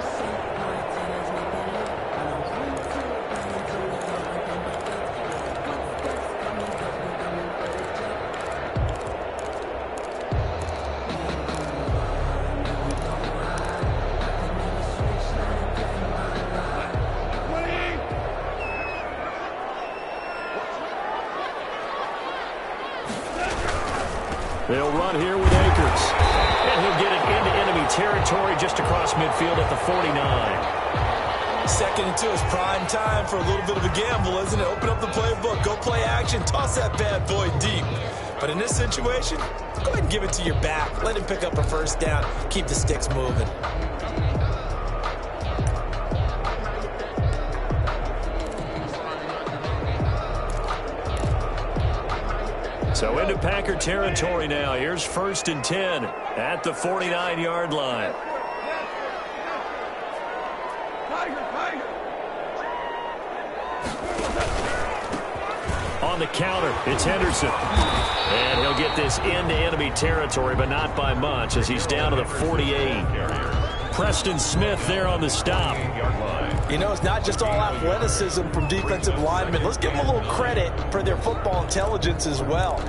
Time for a little bit of a gamble, isn't it? Open up the playbook, go play action, toss that bad boy deep. But in this situation, go ahead and give it to your back. Let him pick up a first down. Keep the sticks moving. So into Packer territory now. Here's first and 10 at the 49-yard line. On the counter, it's Henderson. And he'll get this into enemy territory, but not by much as he's down to the 48. Preston Smith there on the stop. You know, it's not just all athleticism from defensive linemen. Let's give them a little credit for their football intelligence as well.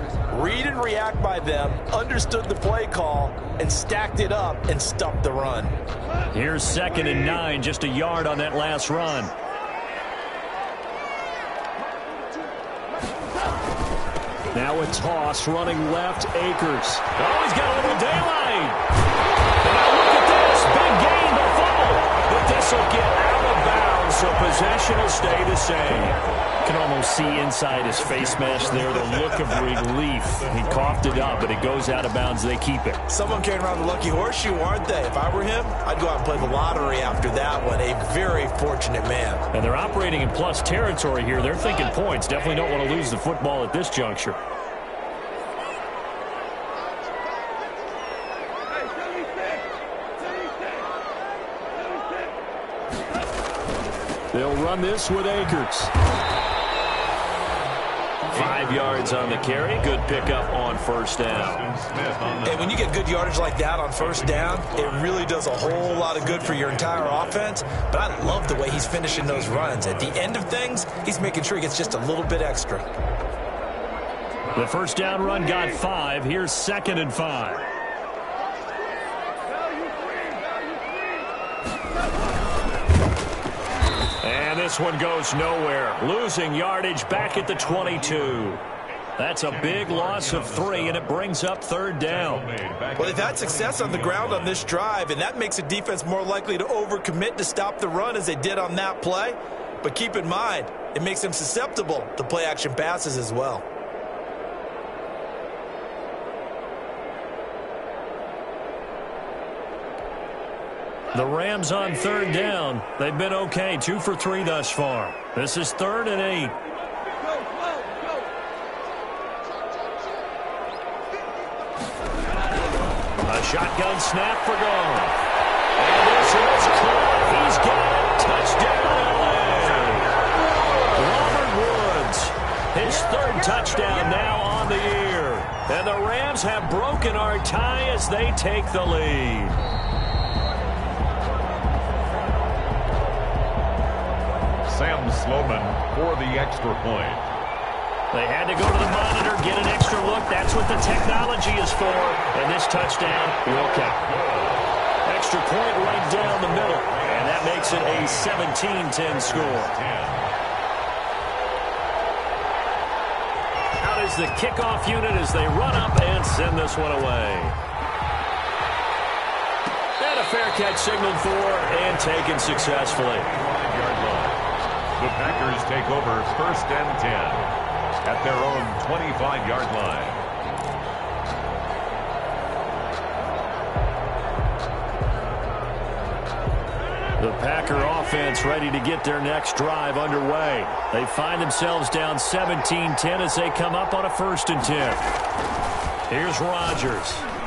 Read and react by them, understood the play call, and stacked it up and stuffed the run. Here's second and nine, just a yard on that last run. Now a toss running left, Akers. Oh, he's got a little daylight. Now look at this, big gain, the fumble. But this will get out so possession will stay the same. Can almost see inside his face mask there the look of relief. He coughed it up, but it goes out of bounds. They keep it. Someone carrying around the lucky horseshoe, aren't they? If I were him, I'd go out and play the lottery after that one. A very fortunate man. And they're operating in plus territory here. They're thinking points. Definitely don't want to lose the football at this juncture. Run this with Akers. Five yards on the carry. Good pickup on first down. And when you get good yardage like that on first down, it really does a whole lot of good for your entire offense. But I love the way he's finishing those runs. At the end of things, he's making sure he gets just a little bit extra. The first down run got five. Here's second and five. And this one goes nowhere. Losing yardage back at the 22. That's a big loss of three, and it brings up third down. Well, they've had success on the ground on this drive, and that makes a defense more likely to overcommit to stop the run as they did on that play. But keep in mind, it makes them susceptible to play action passes as well. The Rams on third down. They've been okay, two for three thus far. This is third and eight. A shotgun snap for Goff. And this is caught. He's got it. Touchdown, LA. Robert Woods, his third touchdown now on the year. And the Rams have broken our tie as they take the lead. Sam Sloman for the extra point. They had to go to the monitor, get an extra look. That's what the technology is for. And this touchdown will count. Extra point right down the middle. And that makes it a 17-10 score. Out is the kickoff unit as they run up and send this one away. And a fair catch signaled for and taken successfully. The Packers take over first and 10 at their own 25-yard line. The Packer offense ready to get their next drive underway. They find themselves down 17-10 as they come up on a first and 10. Here's Rodgers.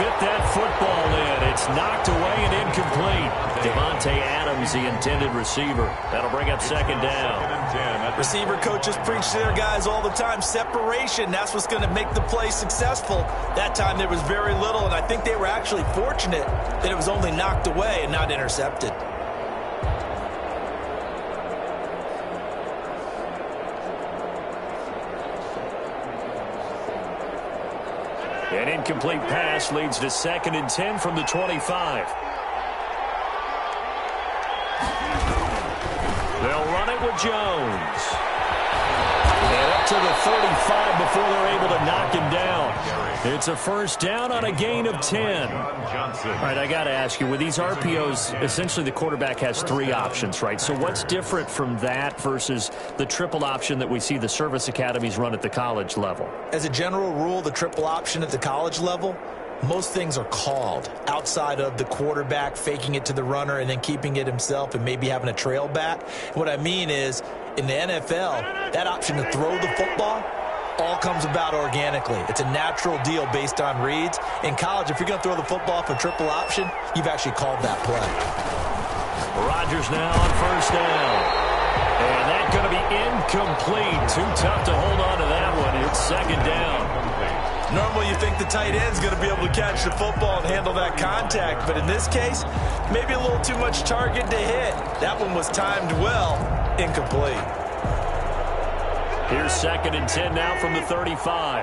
And nowhere to fit that football in. It's knocked away and incomplete. Davante Adams, the intended receiver. That'll bring up second down. Receiver coaches preach to their guys all the time. Separation, that's what's going to make the play successful. That time there was very little, and I think they were actually fortunate that it was only knocked away and not intercepted. Incomplete pass leads to second and 10 from the 25. They'll run it with Jones. And up to the 35 before they're able to knock him down. It's a first down on a gain of 10. Johnson. All right, I got to ask you, with these RPOs, essentially the quarterback has three options, right? So what's different from that versus the triple option that we see the service academies run at the college level? As a general rule, the triple option at the college level, most things are called outside of the quarterback faking it to the runner and then keeping it himself and maybe having a trail back. What I mean is, in the NFL, that option to throw the football all comes about organically. It's a natural deal based on reads. In college, if you're going to throw the football for triple option, you've actually called that play. Rodgers now on first down. And that's going to be incomplete. Too tough to hold on to that one. It's second down. Normally you think the tight end's going to be able to catch the football and handle that contact, but in this case, maybe a little too much target to hit. That one was timed well, incomplete. Here's second and 10 now from the 35.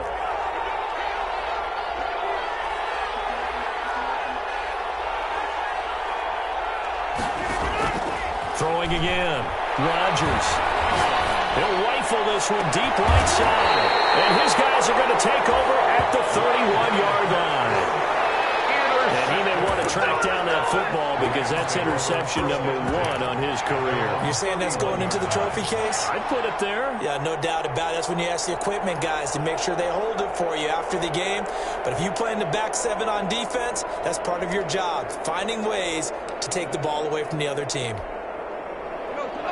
Throwing again. Rodgers. He'll rifle this one deep right side. And his guys are going to take over at the 31-yard line. And he may want to track down football because that's interception number one on his career. You're saying that's going into the trophy case? I'd put it there. Yeah, no doubt about it. That's when you ask the equipment guys to make sure they hold it for you after the game. But if you play in the back seven on defense, that's part of your job, finding ways to take the ball away from the other team.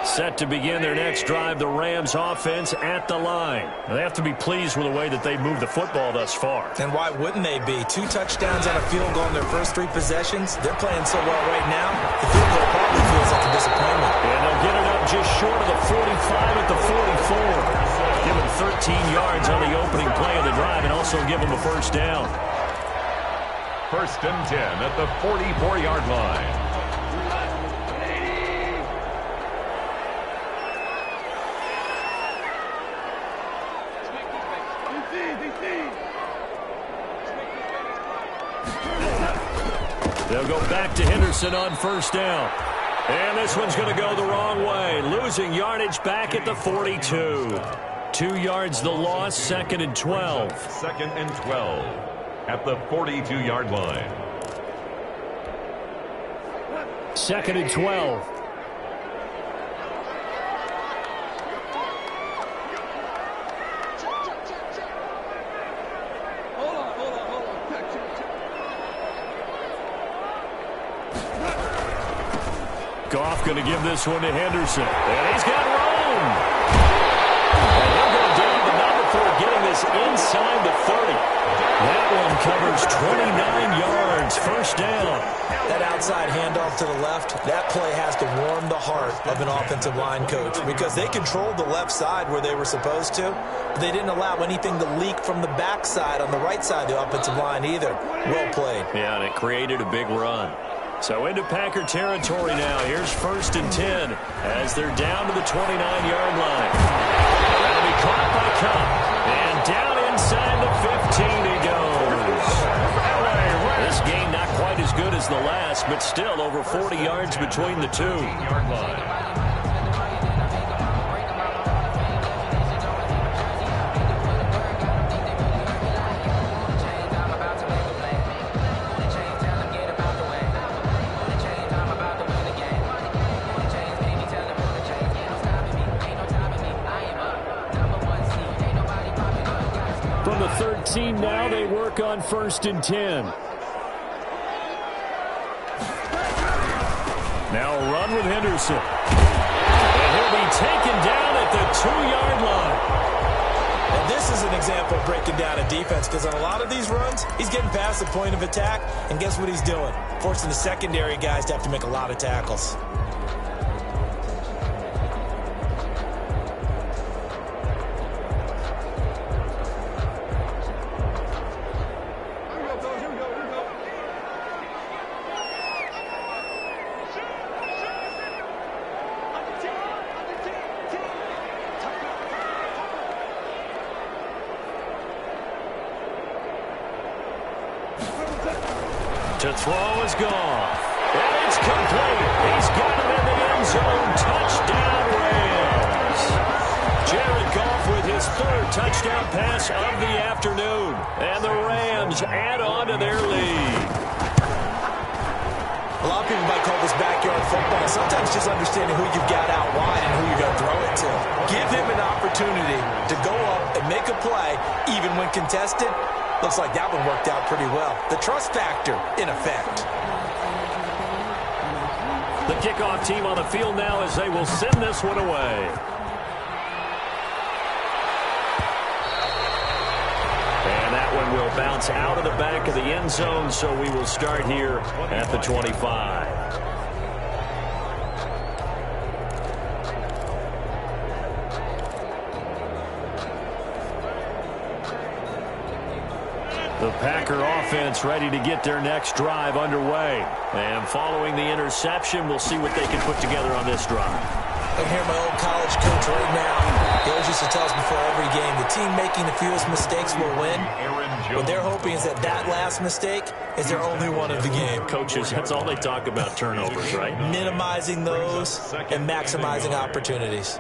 Set to begin their next drive, the Rams offense at the line. They have to be pleased with the way that they've moved the football thus far. And why wouldn't they be? Two touchdowns on a field goal in their first three possessions. They're playing so well right now, the field goal probably feels like a disappointment. And they'll get it up just short of the 45 at the 44. 15 yards on the opening play of the drive and also give them a first down. First and 10 at the 44-yard line. They'll go back to Henderson on first down. And this one's going to go the wrong way. Losing yardage back at the 42. Two yards the loss, second and 12. Second and 12 at the 42-yard line. Second and 12. Goff going to give this one to Henderson. And he's got room. And he'll go down, but not before getting this inside the 30. That one covers 29 yards. First down. That outside handoff to the left, that play has to warm the heart of an offensive line coach because they controlled the left side where they were supposed to. But they didn't allow anything to leak from the backside on the right side of the offensive line either. Well played. Yeah, and it created a big run. So into Packer territory now. Here's first and 10 as they're down to the 29-yard line. That'll be caught by Kupp. And down inside the 15 he goes. This game not quite as good as the last, but still over 40 yards between the two. 13 now, they work on first and 10. Now run with Henderson. And he'll be taken down at the two-yard line. And this is an example of breaking down a defense because on a lot of these runs, he's getting past the point of attack, and guess what he's doing? Forcing the secondary guys to have to make a lot of tackles. The Packer offense ready to get their next drive underway. And following the interception, we'll see what they can put together on this drive. I hear my old college coach right now. He always used to tell us before every game, the team making the fewest mistakes will win. What they're hoping is that that last mistake is their only one of the game. Coaches, that's all they talk about, turnovers, right? Minimizing those and maximizing opportunities.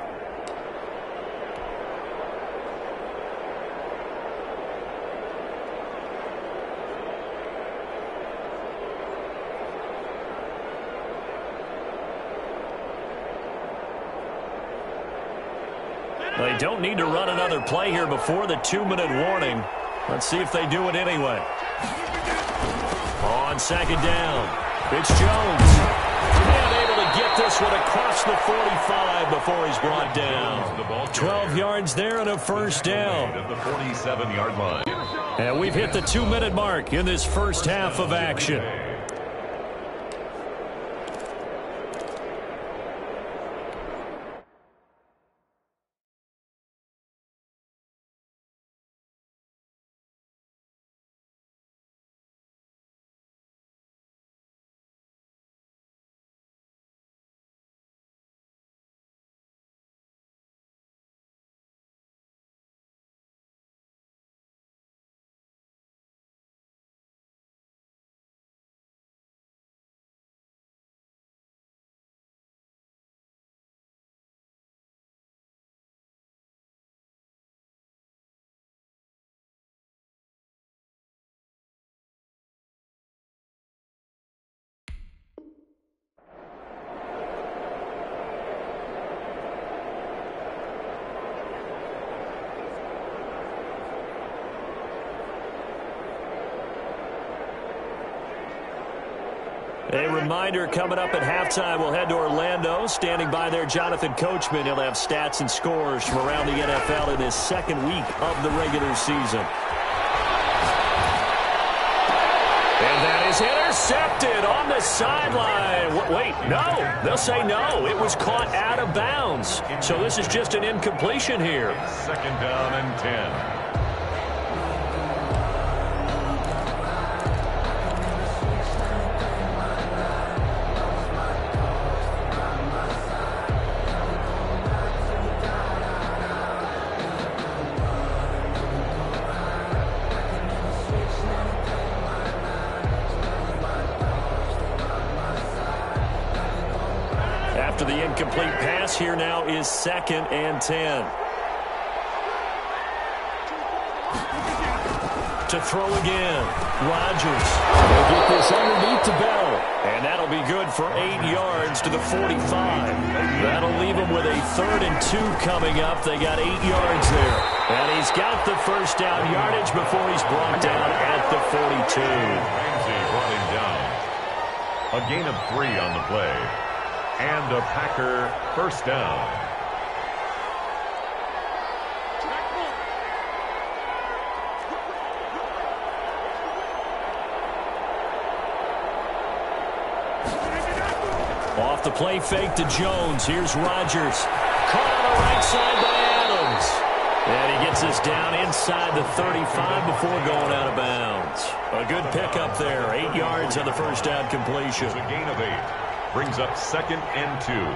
Don't need to run another play here before the two-minute warning. Let's see if they do it anyway. On second down, it's Jones. And able to get this one across the 45 before he's brought down. 12 yards there and a first down. The 47-yard line. And we've hit the two-minute mark in this first half of action. A reminder coming up at halftime, we'll head to Orlando. Standing by there, Jonathan Coachman. He'll have stats and scores from around the NFL in his second week of the regular season. And that is intercepted on the sideline. Wait, no. They'll say no. It was caught out of bounds. So this is just an incompletion here. Second down and 10. Second and 10. To throw again. Rodgers. They'll get this underneath to Bell. And that'll be good for eight yards to the 45. That'll leave them with a third and two coming up. They got eight yards there. And he's got the first down yardage before he's brought down at the 42. Ramsey brought him down. A gain of three on the play. And a Packer first down. Off the play fake to Jones. Here's Rodgers. Caught on the right side by Adams. And he gets us down inside the 35 before going out of bounds. A good pickup there. Eight yards on the first down completion. It's a gain of eight. Brings up second and two.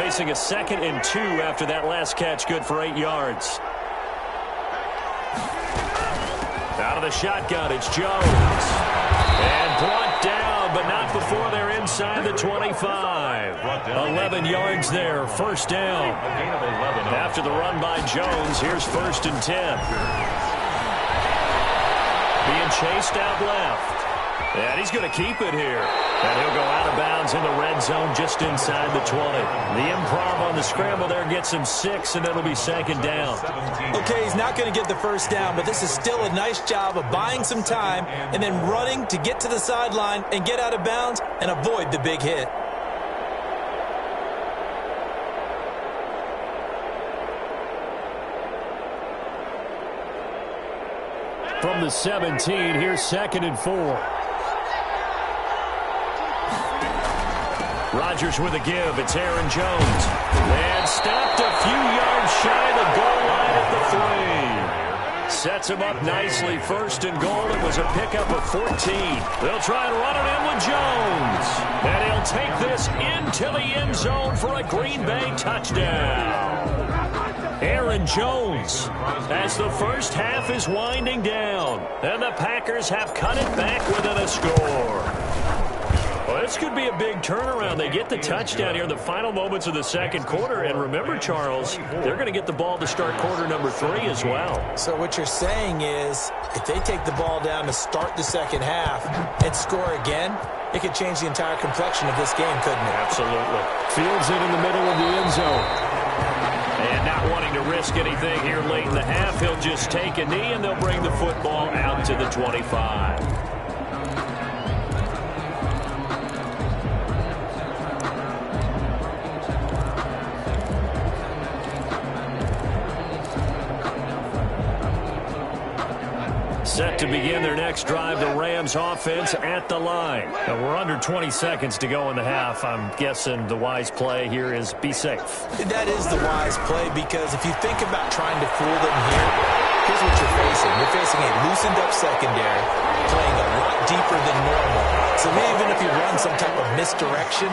Facing a second and two after that last catch. Good for eight yards. Out of the shotgun, it's Jones. But not before they're inside the 25. 11 yards there, first down. A gain of 11. After the run by Jones, here's first and 10. Being chased out left. And he's going to keep it here. And he'll go out of bounds in the red zone just inside the 20. The improv on the scramble there gets him six, and it'll be second down. Okay, he's not going to get the first down, but this is still a nice job of buying some time and then running to get to the sideline and get out of bounds and avoid the big hit. From the 17, here's second and four. Rodgers with a give. It's Aaron Jones. And stopped a few yards shy of the goal line at the three. Sets him up nicely. First and goal. It was a pickup of 14. They'll try and run it in with Jones. And he'll take this into the end zone for a Green Bay touchdown. Aaron Jones as the first half is winding down. And the Packers have cut it back within a score. This could be a big turnaround. They get the touchdown here in the final moments of the second quarter. And remember, Charles, they're going to get the ball to start quarter number three as well. So what you're saying is if they take the ball down to start the second half and score again, it could change the entire complexion of this game, couldn't it? Absolutely. Fields it in the middle of the end zone. And not wanting to risk anything here late in the half, he'll just take a knee and they'll bring the football out to the 25. Set to begin their next drive, the Rams offense at the line. And we're under 20 seconds to go in the half. I'm guessing the wise play here is be safe. That is the wise play because if you think about trying to fool them here, here's what you're facing. You're facing a loosened up secondary playing a lot deeper than normal. So even if you run some type of misdirection,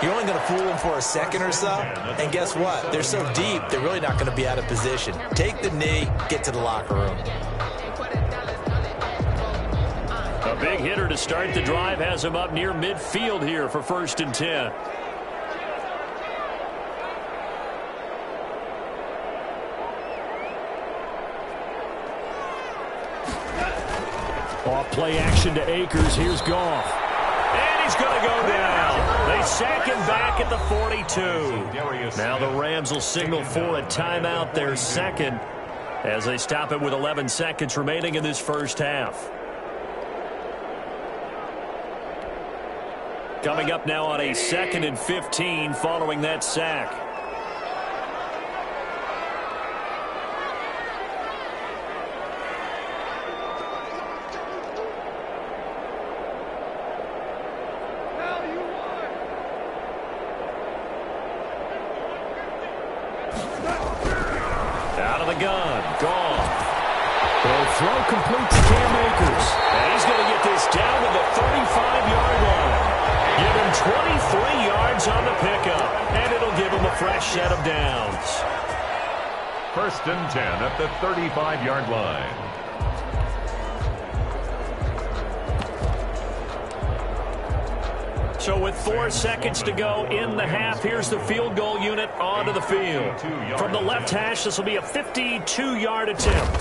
you're only going to fool them for a second or so. And guess what? They're so deep, they're really not going to be out of position. Take the knee, get to the locker room. Big hitter to start the drive has him up near midfield here for first and 10. Off play action to Akers. Here's Goff. And he's going to go down. They sack him back at the 42. Now the Rams will signal for a timeout, their second, as they stop it with 11 seconds remaining in this first half. Coming up now on a second and 15 following that sack. 23 yards on the pickup, and it'll give him a fresh set of downs. First and 10 at the 35-yard line. So with four seconds to go in the half, here's the field goal unit onto the field. From the left hash, this will be a 52-yard attempt.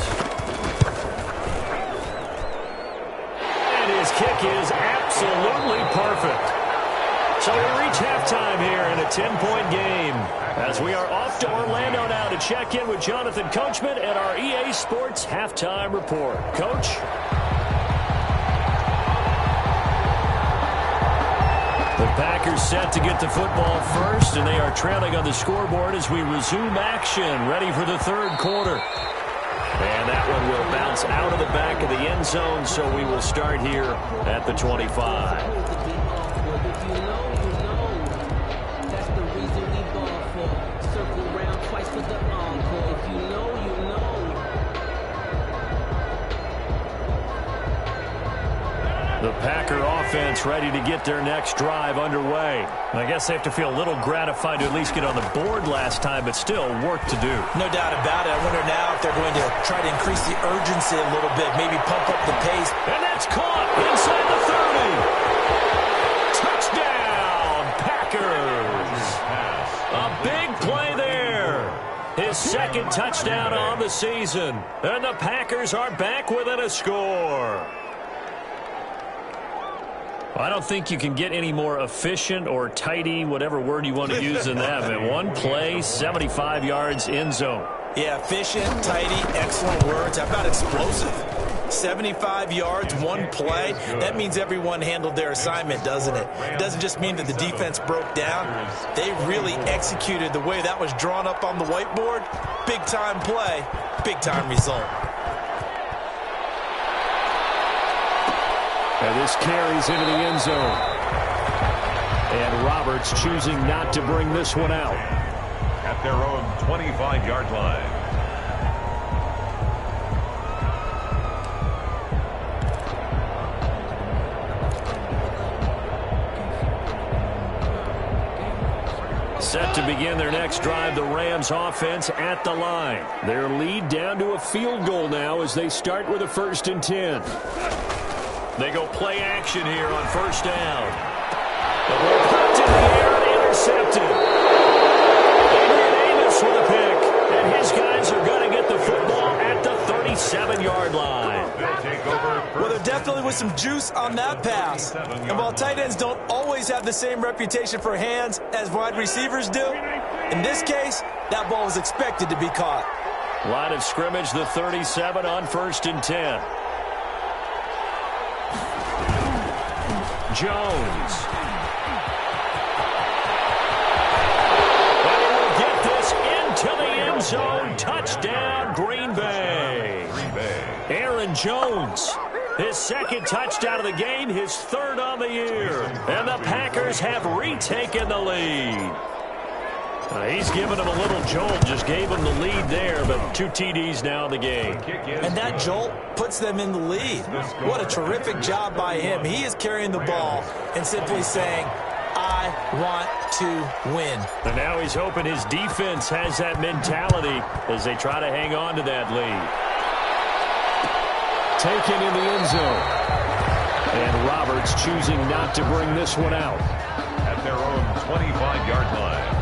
And his kick is absolutely perfect. So halftime here in a 10-point game as we are off to Orlando now to check in with Jonathan Coachman at our EA Sports Halftime Report. Coach? The Packers set to get the football first, and they are trailing on the scoreboard as we resume action, ready for the third quarter. And that one will bounce out of the back of the end zone, so we will start here at the 25. Packer offense ready to get their next drive underway. I guess they have to feel a little gratified to at least get on the board last time, but still work to do. No doubt about it. I wonder now if they're going to try to increase the urgency a little bit, maybe pump up the pace. And that's caught inside the 30. Touchdown, Packers. A big play there. His second touchdown on the season. And the Packers are back within a score. I don't think you can get any more efficient or tidy, whatever word you want to use in that. But one play, 75 yards in zone. Yeah, efficient, tidy, excellent words. How about explosive? 75 yards, one play. That means everyone handled their assignment, doesn't it? It doesn't just mean that the defense broke down. They really executed the way that was drawn up on the whiteboard. Big time play, big time result. And this carries into the end zone. And Roberts choosing not to bring this one out. At their own 25-yard line. Set to begin their next drive, the Rams offense at the line. Their lead down to a field goal now as they start with a first and 10. They go play action here on first down. The ball popped in the air and intercepted. Adrian Amos with a pick, and his guys are going to get the football at the 37-yard line. Well, there definitely was some juice on that pass. And while tight ends don't always have the same reputation for hands as wide receivers do, in this case, that ball was expected to be caught. Line of scrimmage, the 37 on first and 10. Jones. He will get this into the end zone. Touchdown. Green Bay. Aaron Jones. His second touchdown of the game, his third on the year. And the Packers have retaken the lead. Uh, he's given him a little jolt, just gave him the lead there, but two TDs now in the game. And that jolt puts them in the lead. What a terrific job by him. He is carrying the ball and simply saying, I want to win. And now he's hoping his defense has that mentality as they try to hang on to that lead. Taken in the end zone. And Roberts choosing not to bring this one out. At their own 25-yard line.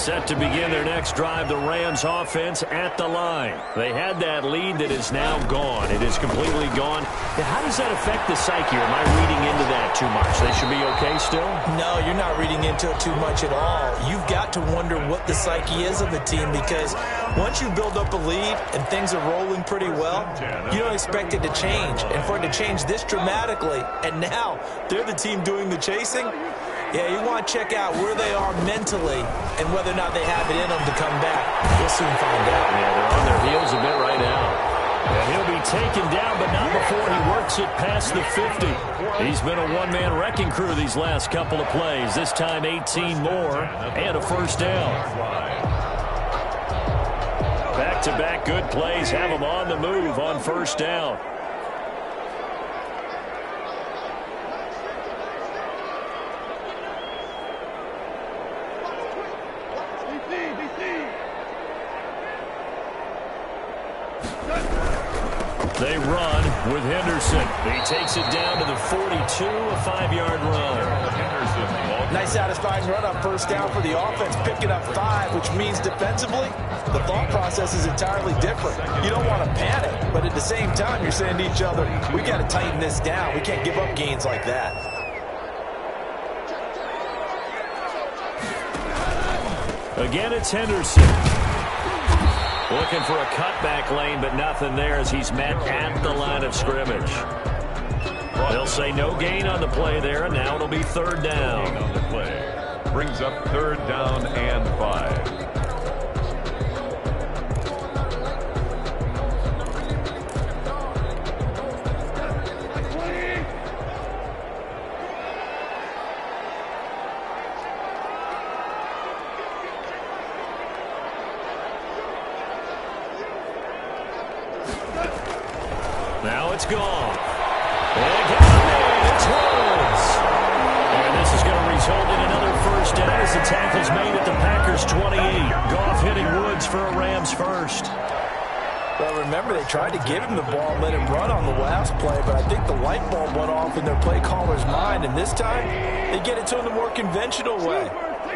Set to begin their next drive, the Rams offense at the line. They had that lead that is now gone. It is completely gone. How does that affect the psyche? Am I reading into that too much? They should be okay still? No, you're not reading into it too much at all. You've got to wonder what the psyche is of the team because Once you build up a lead and things are rolling pretty well, you don't expect it to change. And for it to change this dramatically, and now they're the team doing the chasing, yeah, you want to check out where they are mentally and whether or not they have it in them to come back. We'll soon find out. Yeah, they're on their heels a bit right now. And he'll be taken down, but not before he works it past the 50. He's been a one-man wrecking crew these last couple of plays. This time 18 more and a first down. Back-to-back good plays have him on the move on first down. They run with Henderson. He takes it down to the 42, a five-yard run. Nice satisfying run up first down for the offense, picking up five, which means defensively, the thought process is entirely different. You don't want to panic, but at the same time, you're saying to each other, we got to tighten this down. We can't give up gains like that. Again, it's Henderson. Looking for a cutback lane, but nothing there as he's met at the line of scrimmage. They'll say no gain on the play there, and now it'll be third down. Brings up third down and five.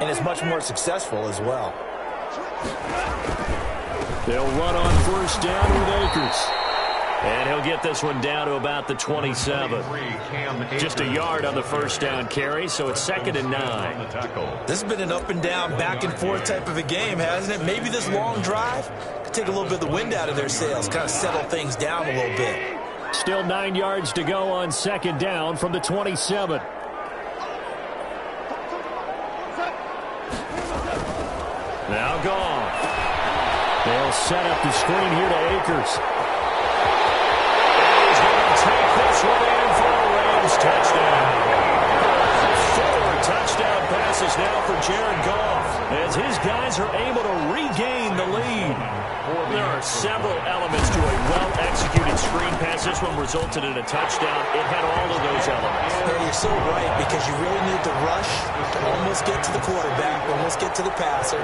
And it's much more successful as well. They'll run on first down with Akers. And he'll get this one down to about the 27. Just a yard on the first down carry, so it's second and nine. This has been an up and down, back and forth type of a game, hasn't it? Maybe this long drive could take a little bit of the wind out of their sails, kind of settle things down a little bit. Still nine yards to go on second down from the 27. Now gone. They'll set up the screen here to Akers. And he's going to take this one in for a Rams touchdown. Four touchdown passes now for Jared Goff as his guys are able to regain the lead. There are several elements to a well-executed screen pass. This one resulted in a touchdown. It had all of those elements. You're so right because you really need to rush to almost get to the quarterback, almost get to the passer.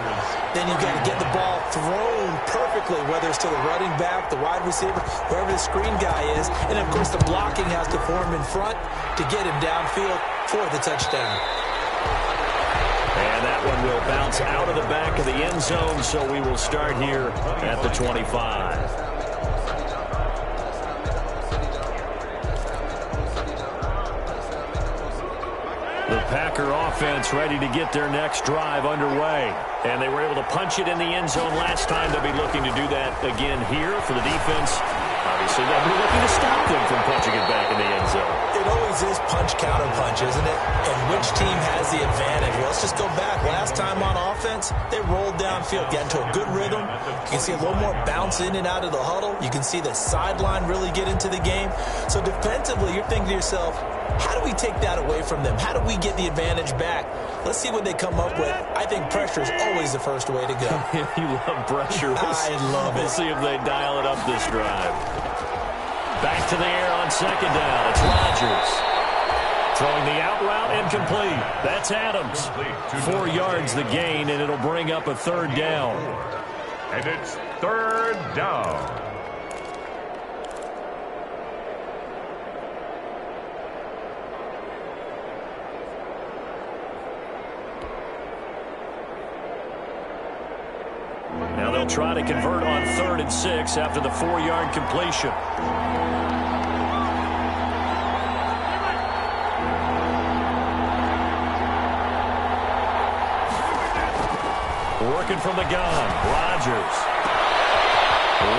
Then you've got to get the ball thrown perfectly, whether it's to the running back, the wide receiver, wherever the screen guy is. And, of course, the blocking has to form in front to get him downfield for the touchdown. Will bounce out of the back of the end zone, so we will start here at the 25. The Packer offense ready to get their next drive underway. And they were able to punch it in the end zone last time. They'll be looking to do that again here for the defense. Obviously, they'll be looking to stop them from punching it back in the end zone. It always is punch counter punch, isn't it? And which team has the advantage? Well, let's just go back. Last time on offense, they rolled downfield, got into a good rhythm. You can see a little more bounce in and out of the huddle. You can see the sideline really get into the game. So defensively, you're thinking to yourself, how do we take that away from them? How do we get the advantage back? Let's see what they come up with. I think pressure is always the first way to go. [LAUGHS] you love pressure. We'll I love We'll it. see if they dial it up this drive. Back to the air on second down. It's Rodgers. Throwing the out route incomplete. That's Adams. Four yards the gain, and it'll bring up a third down. And it's third down. Try to convert on third and six after the four-yard completion. Working from the gun, Rodgers.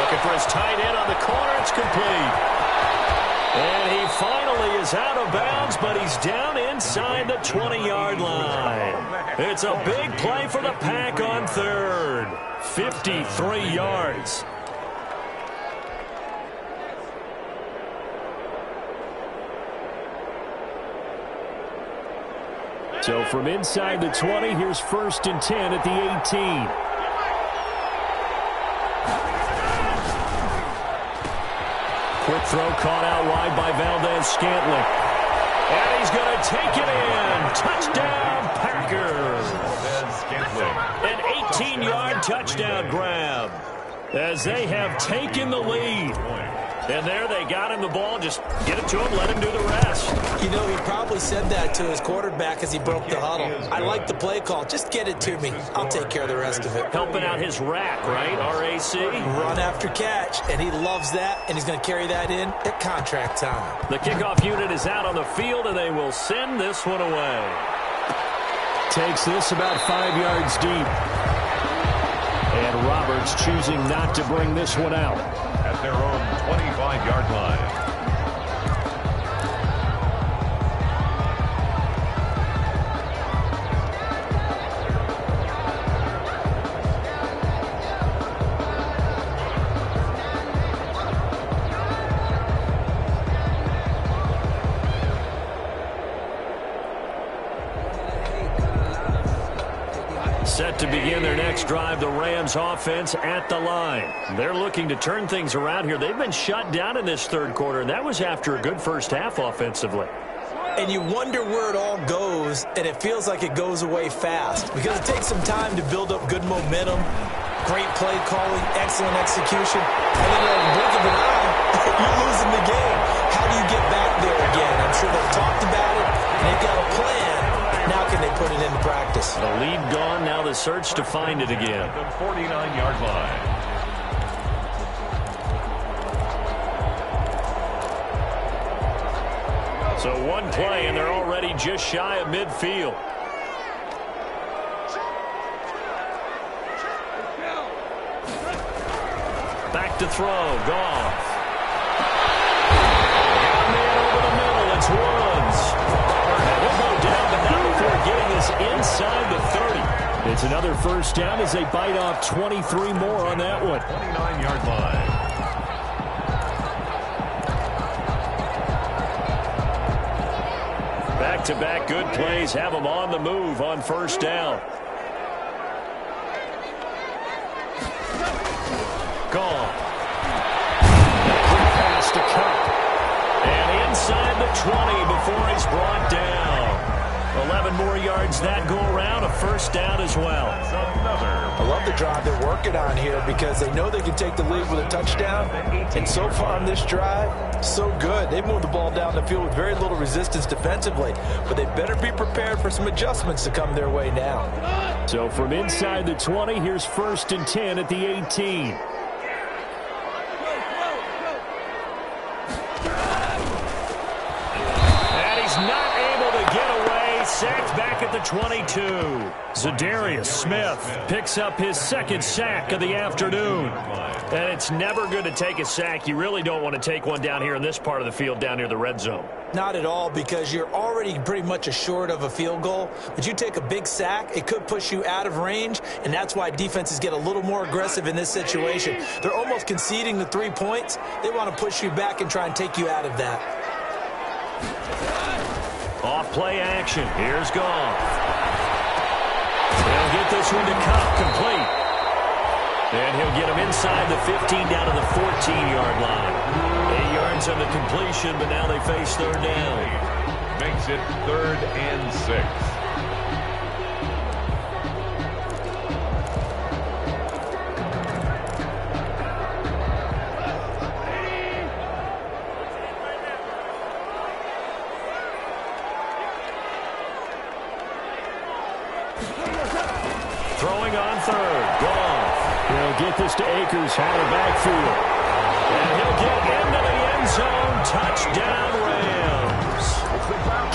Looking for his tight end on the corner. It's complete. And he finally is out of bounds, but he's down inside the 20-yard line. It's a big play for the Pack on third. 53 yards. So from inside the 20, here's first and 10 at the 18. Quick throw caught out wide by Valdes-Scantling. And he's going to take it in. Touchdown, Packers. An 18-yard touchdown grab as they have taken the lead. And there they got him the ball. Just get it to him, let him do the rest. You know, he probably said that to his quarterback as he broke the huddle. I like the play call. Just get it to me. I'll take care of the rest of it. Helping out his rack, right? RAC. Run after catch, and he loves that, and he's going to carry that in at contract time. The kickoff unit is out on the field, and they will send this one away. Takes this about five yards deep. And Roberts choosing not to bring this one out. At their own 25-yard line. Drive, the Rams offense at the line. They're looking to turn things around here. They've been shut down in this third quarter, and that was after a good first half offensively. And you wonder where it all goes, and it feels like it goes away fast because it takes some time to build up good momentum, great play calling, excellent execution, and then at the blink of an [LAUGHS] eye, you're losing the game. How do you get back there again? I'm sure they've talked about practice? The lead gone, now the search to find it again. The 49-yard line. So one play, and they're already just shy of midfield. Back to throw. Goff. This inside the 30. It's another first down as they bite off 23 more on that one. 29-yard line. Back-to-back good plays have them on the move on first down. Gone. Quick pass to Kupp. And inside the 20 before he's brought. 11 more yards that go around, a first down as well. I love the drive they're working on here because they know they can take the lead with a touchdown. And so far on this drive, so good. They moved the ball down the field with very little resistance defensively. But they better be prepared for some adjustments to come their way now. So from inside the 20, here's first and 10 at the 18. And he's not able to get away. Sacked back at the 22. Za'Darius Smith picks up his second sack of the afternoon. And it's never good to take a sack. You really don't want to take one down here in this part of the field down near the red zone. Not at all because you're already pretty much assured of a field goal. But you take a big sack, it could push you out of range, and that's why defenses get a little more aggressive in this situation. They're almost conceding the three points. They want to push you back and try and take you out of that. Off play action. Here's Goff. Get this one to Kupp complete. And he'll get him inside the 15 down to the 14-yard line. Eight yards on the completion, but now they face third down. Makes it third and six. Akers out of backfield. And he'll get into the end zone. Touchdown Rams.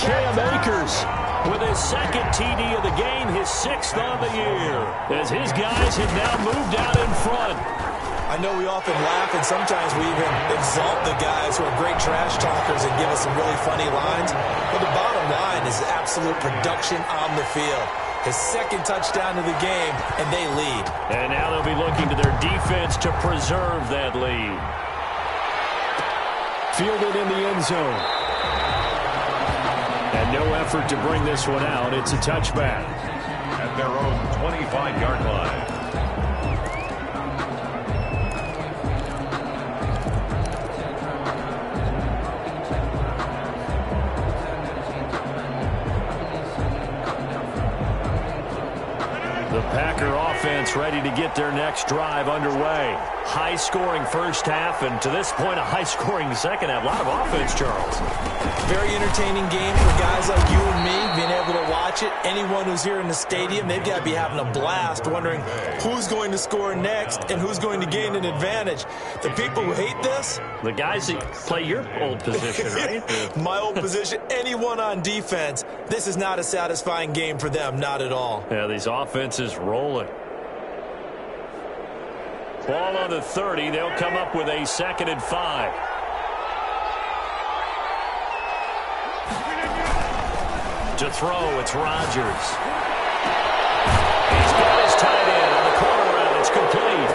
Cam Akers with his second TD of the game, his sixth on the year. As his guys have now moved out in front. I know we often laugh and sometimes we even exalt the guys who are great trash talkers and give us some really funny lines. But the bottom line is absolute production on the field. His second touchdown of the game, and they lead. And now they'll be looking to their defense to preserve that lead. Fielded in the end zone. And no effort to bring this one out. It's a touchback. At their own 25-yard line. Packer offense ready to get their next drive underway. High-scoring first half, and to this point, a high-scoring second half. A lot of offense, Charles. Very entertaining game for guys like you and me, being able to watch it. Anyone who's here in the stadium, they've got to be having a blast, wondering who's going to score next and who's going to gain an advantage. The people who hate this, The guys that play your old position, right? [LAUGHS] my old position, anyone on defense, this is not a satisfying game for them, not at all. Yeah, these offenses rolling. Ball on the 30. They'll come up with a second and five. To throw, it's Rodgers. He's got his tight end on the corner route. It's complete.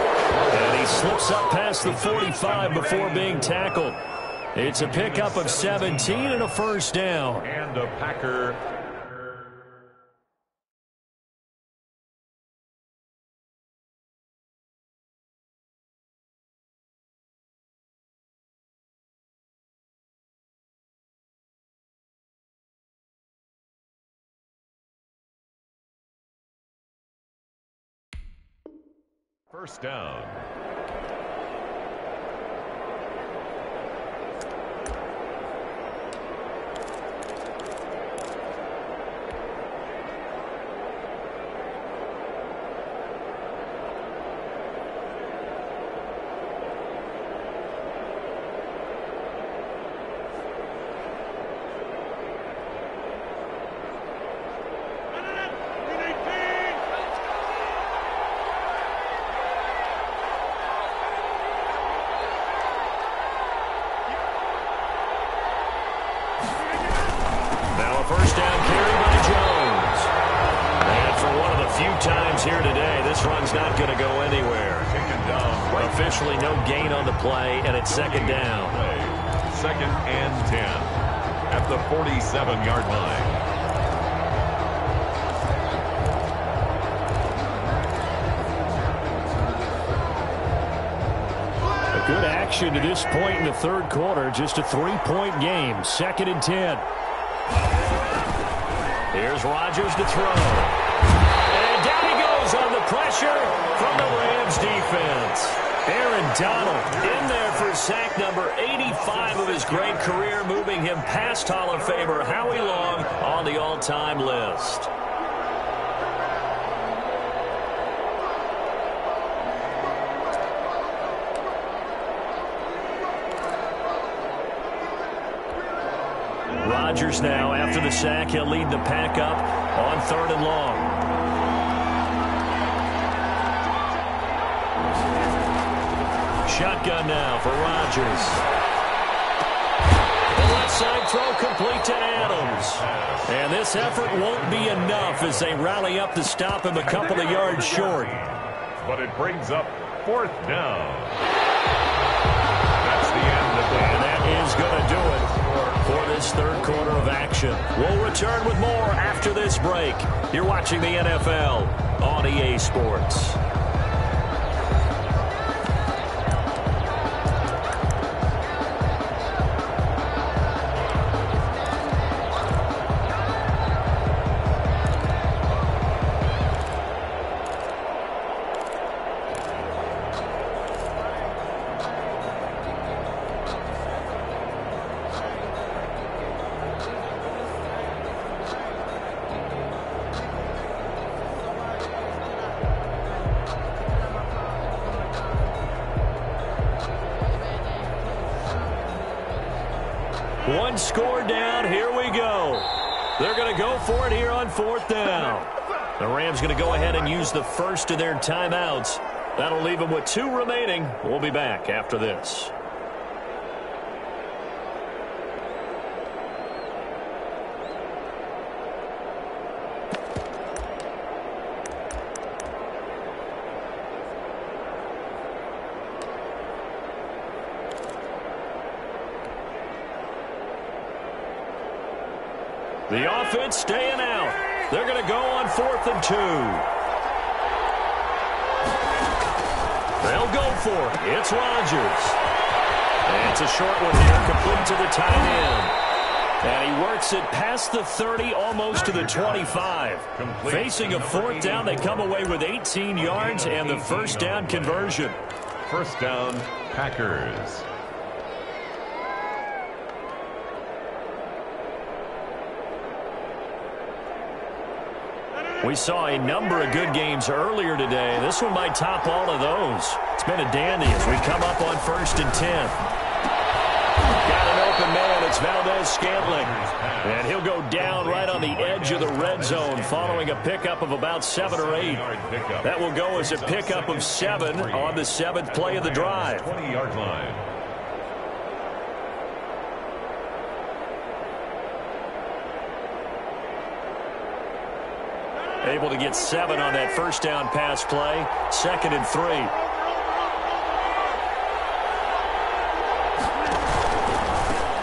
And he slips up past the 45 before being tackled. It's a pickup of 17 and a first down. And a Packer First down. Action to this point in the third quarter. Just a three-point game. Second and ten. Here's Rodgers to throw. And down he goes on the pressure from the Rams defense. Aaron Donald in there for sack number 85 of his great career, moving him past Hall of Famer Howie Long on the all-time list. Now, after the sack, he'll lead the pack up on third and long. Shotgun now for Rodgers. The left side throw complete to Adams. And this effort won't be enough as they rally up to stop him a couple of yards short. But it brings up fourth down. That's the end of the And that is going to do it this third quarter of action. We'll return with more after this break. You're watching the NFL on EA Sports. To go for it here on fourth down. The Rams going to go ahead and use the first of their timeouts That'll leave them with two remaining. We'll be back after this. The offense staying out. They're going to go on fourth and two. They'll go for it. It's Rodgers. And it's a short one here, complete to the tight end. And he works it past the 30, almost to the 25. Facing a fourth down, they come away with 18 yards and the first down conversion. First down, Packers. We saw a number of good games earlier today. This one might top all of those. It's been a dandy as we come up on first and 10. Got an open man. It's Valdes-Scantling. And he'll go down right on the edge of the red zone following a pickup of about seven or eight. That will go as a pickup of seven on the seventh play of the drive. 20-yard line. Able to get seven on that first down pass play. Second and three.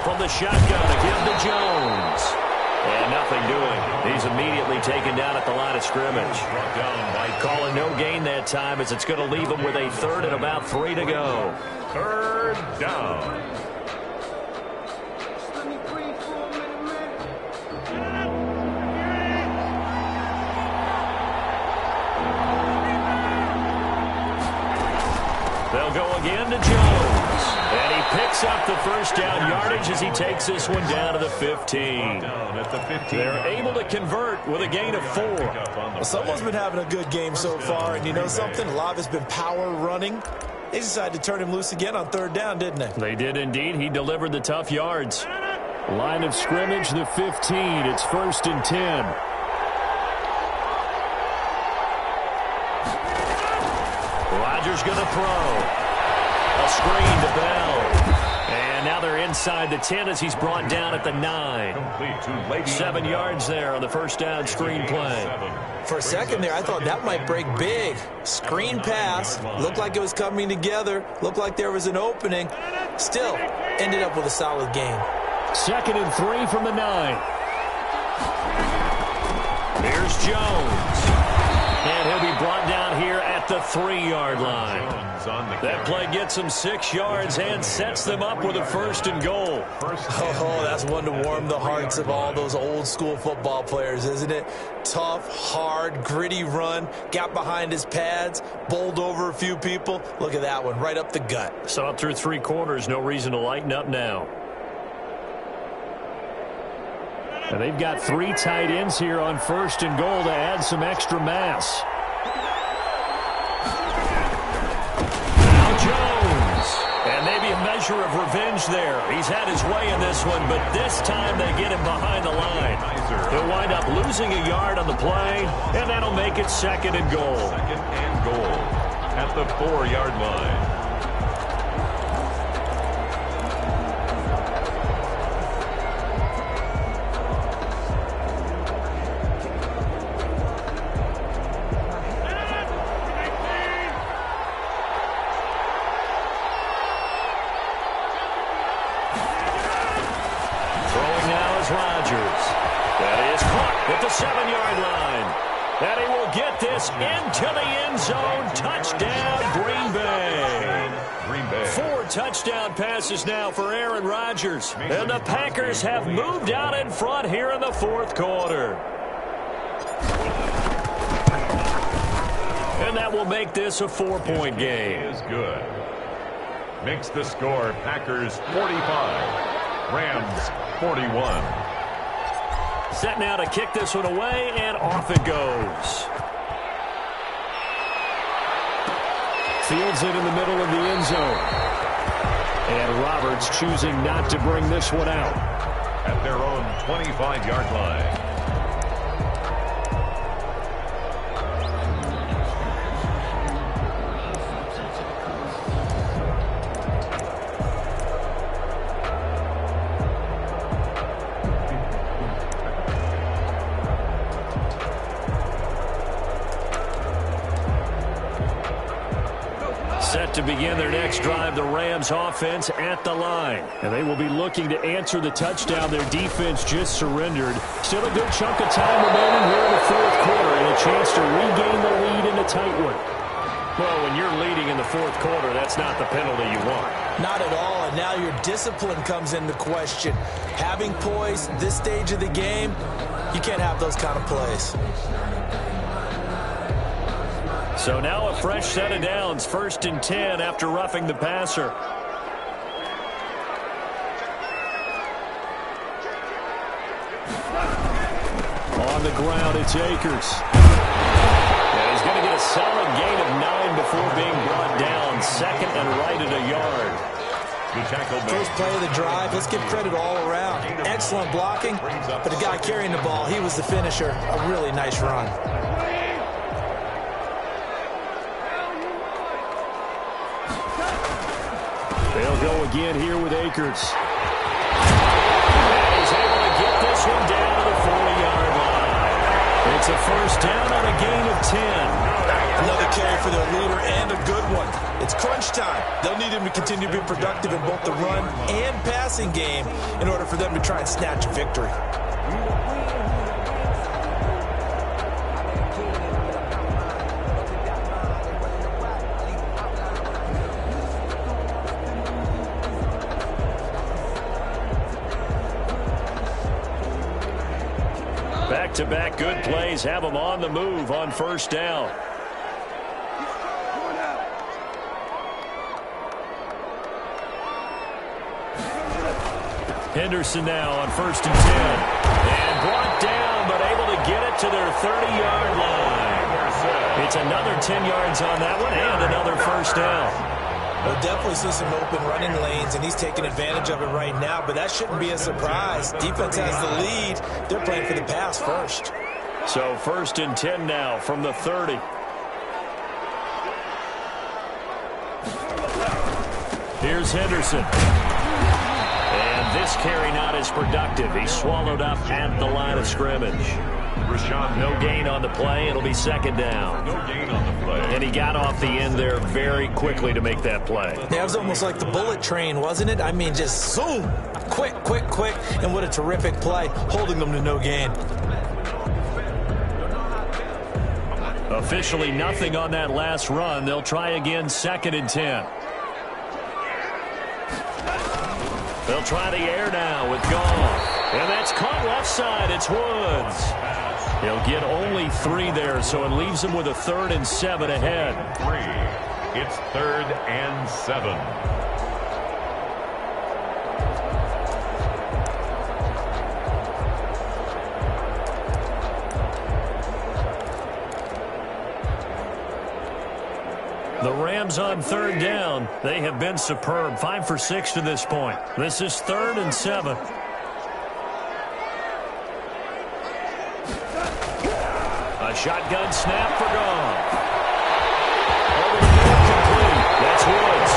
From the shotgun, again to Jones. And nothing doing. He's immediately taken down at the line of scrimmage. By calling no gain that time as it's going to leave him with a third and about three to go. Third down. Again to Jones. And he picks up the first down yardage as he takes this one down to the 15. Down at the 15. They're able to convert with a gain of four. Well, someone's been having a good game so far, and you know something? A lot has been power running. They decided to turn him loose again on third down, didn't they? They did indeed. He delivered the tough yards. Line of scrimmage, the 15. It's first and 10. Rodgers going to throw. A screen to Bell. And now they're inside the 10 as he's brought down at the 9. Complete to Le'Veon Seven yards there on the first down screen play. For a second there, I thought that might break big. Screen pass. Looked like it was coming together. Looked like there was an opening. Still, ended up with a solid game. Second and three from the nine. Here's Jones. And he'll be brought down here at the three-yard line. Jones on the That play gets them six yards and sets them up with a first and goal. Oh, that's one to warm the hearts of all those old school football players, isn't it? Tough, hard, gritty run. Got behind his pads, bowled over a few people. Look at that one, right up the gut. Saw it through three quarters. No reason to lighten up now. And they've got three tight ends here on first and goal to add some extra mass. Measure of revenge there. He's had his way in this one, but this time they get him behind the line. He'll wind up losing a yard on the play, and that'll make it second and goal. Second and goal at the four-yard line. And the Packers have moved out in front here in the fourth quarter. And that will make this a four-point game. is good. Makes the score Packers 45, Rams 41. Set now to kick this one away, and off it goes. Fields it in the middle of the end zone. And Roberts choosing not to bring this one out. At their own 25-yard line. Offense at the line. And they will be looking to answer the touchdown their defense just surrendered. Still a good chunk of time remaining here in the fourth quarter and a chance to regain the lead in a tight one. Well, when you're leading in the fourth quarter, that's not the penalty you want. Not at all, and now your discipline comes into question. Having poise this stage of the game, you can't have those kind of plays. So now a fresh set of downs, first and 10 after roughing the passer. On the ground, it's Akers. And he's going to get a solid gain of nine before being brought down. Second and right at a yard. First play of the drive, let's give credit all around. Excellent blocking, but the guy carrying the ball, he was the finisher. A really nice run. They'll go again here with Akers. It's a first down on a gain of 10. Another carry for their leader and a good one. It's crunch time. They'll need him to continue to be productive in both the run and passing game in order for them to try and snatch a victory. Back-to-back good plays have them on the move on first down. Henderson now on first and 10. And brought down, but able to get it to their 30-yard line. It's another 10 yards on that one and another first down. We'll definitely see some open running lanes, and he's taking advantage of it right now, but that shouldn't be a surprise. Defense has the lead. They're playing for the pass first. So first and 10 now from the 30. Here's Henderson. And this carry not as productive. He swallowed up at the line of scrimmage. Rashan, No gain on the play. It'll be second down. no gain on the play. And he got off the end there very quickly to make that play. Yeah, it was almost like the bullet train, wasn't it? I mean, just zoom. Quick, quick, quick. And what a terrific play, holding them to no gain. Officially nothing on that last run. They'll try again second and 10. They'll try the air now with Goff. And that's caught left side. It's Woods. He'll get only three there, so it leaves him with a third and seven ahead. Three. It's third and seven. The Rams on third down. They have been superb. Five for six to this point. This is third and seven. Shotgun snap for Goff. Over the middle, complete. That's Woods.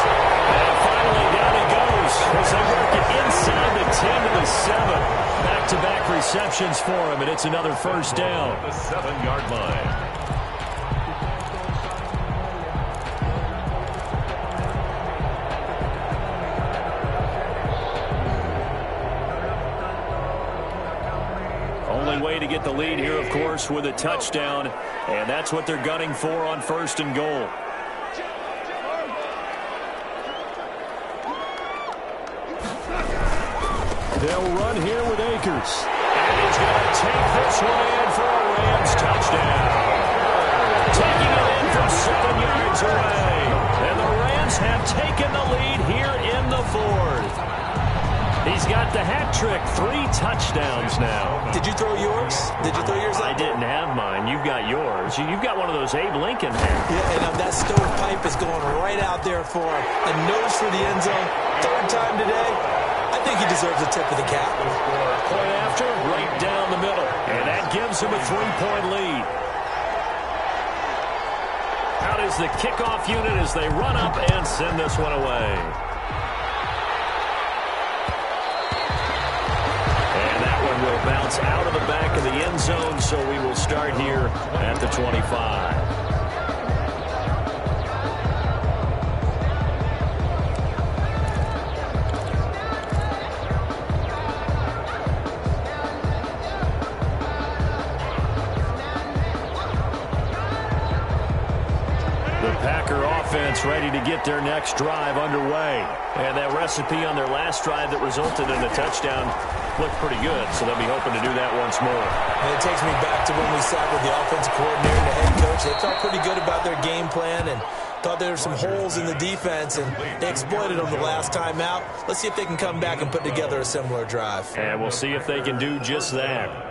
And finally down he goes as they work it inside the 10 to the 7. Back-to-back receptions for him, and it's another first down. The seven-yard line. Course, with a touchdown, and that's what they're gunning for on first and goal. They'll run here with Akers. And he's going to take this one in for a Rams touchdown. Taking it in from seven yards away. And the Rams have taken the lead here in the fourth. He's got the hat trick, three touchdowns now. Did you throw yours? Did you throw yours I didn't have mine. You've got yours. You- You've got one of those Abe Lincoln hats. Yeah, and um, that stovepipe is going right out there for. A nose for the end zone. Third time today. I think he deserves a tip of the cap. Point after, right down the middle. And that gives him a three-point lead. Out is the kickoff unit as they run up and send this one away. Out of the back of the end zone, so we will start here at the 25. ready to get their next drive underway. And that recipe on their last drive that resulted in the touchdown looked pretty good, so they'll be hoping to do that once more. And it takes me back to when we sat with the offensive coordinator and the head coach. They felt pretty good about their game plan and thought there were some holes in the defense, and they exploited them the last time out. Let's see if they can come back and put together a similar drive. And we'll see if they can do just that.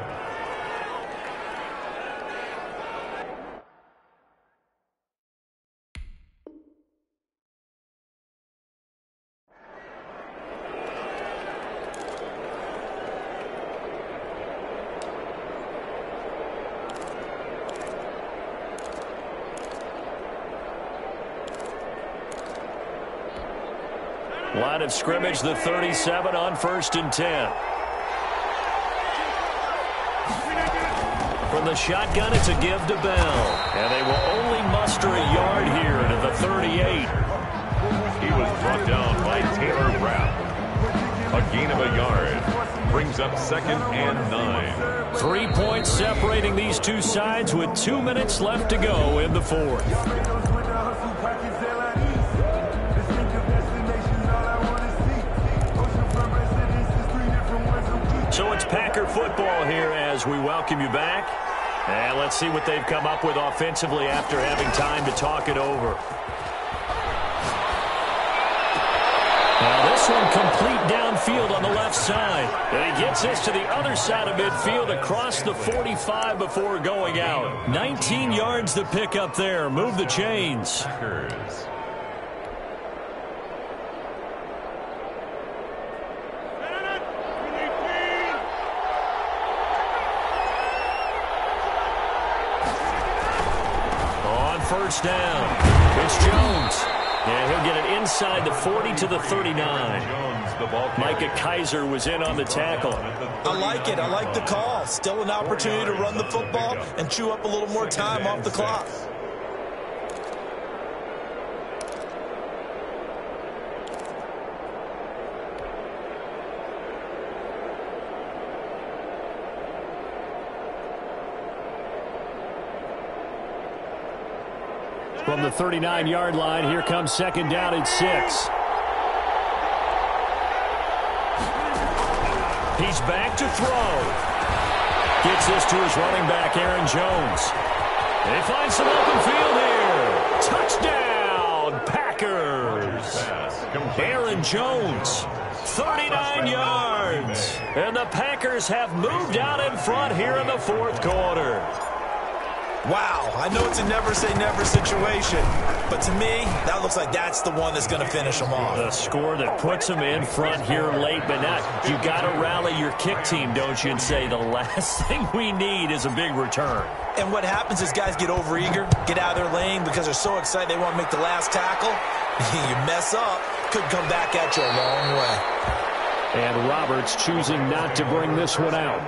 Line of scrimmage, the 37 on first and 10. From the shotgun, it's a give to Bell. And they will only muster a yard here to the 38. He was brought down by Taylor Rapp. A gain of a yard brings up second and nine. Three points separating these two sides with two minutes left to go in the fourth. Packer football here as we welcome you back. And let's see what they've come up with offensively after having time to talk it over. Now this one complete downfield on the left side. And he gets this to the other side of midfield across the 45 before going out. 19 yards to pick up there. Move the chains. Packers. On first down, it's Jones. And he'll get it inside the 40 to the 39. Jones, the ball Micah. Kiser was in on the tackle. I like it. I like the call. Still an opportunity to run the football and chew up a little more time off the clock. The 39-yard line, here comes second down and six. He's back to throw. Gets this to his running back, Aaron Jones. They find some open field here. Touchdown, Packers. Aaron Jones, 39 yards. And the Packers have moved out in front here in the fourth quarter. Wow, I know it's a never say never situation, but to me, that looks like that's the one that's going to finish them off. The score that puts them in front here late, but not. You got to rally your kick team, don't you, and say the last [LAUGHS] thing we need is a big return. And what happens is guys get overeager, get out of their lane because they're so excited they want to make the last tackle. [LAUGHS] you mess up, could come back at you a long way. And Roberts choosing not to bring this one out.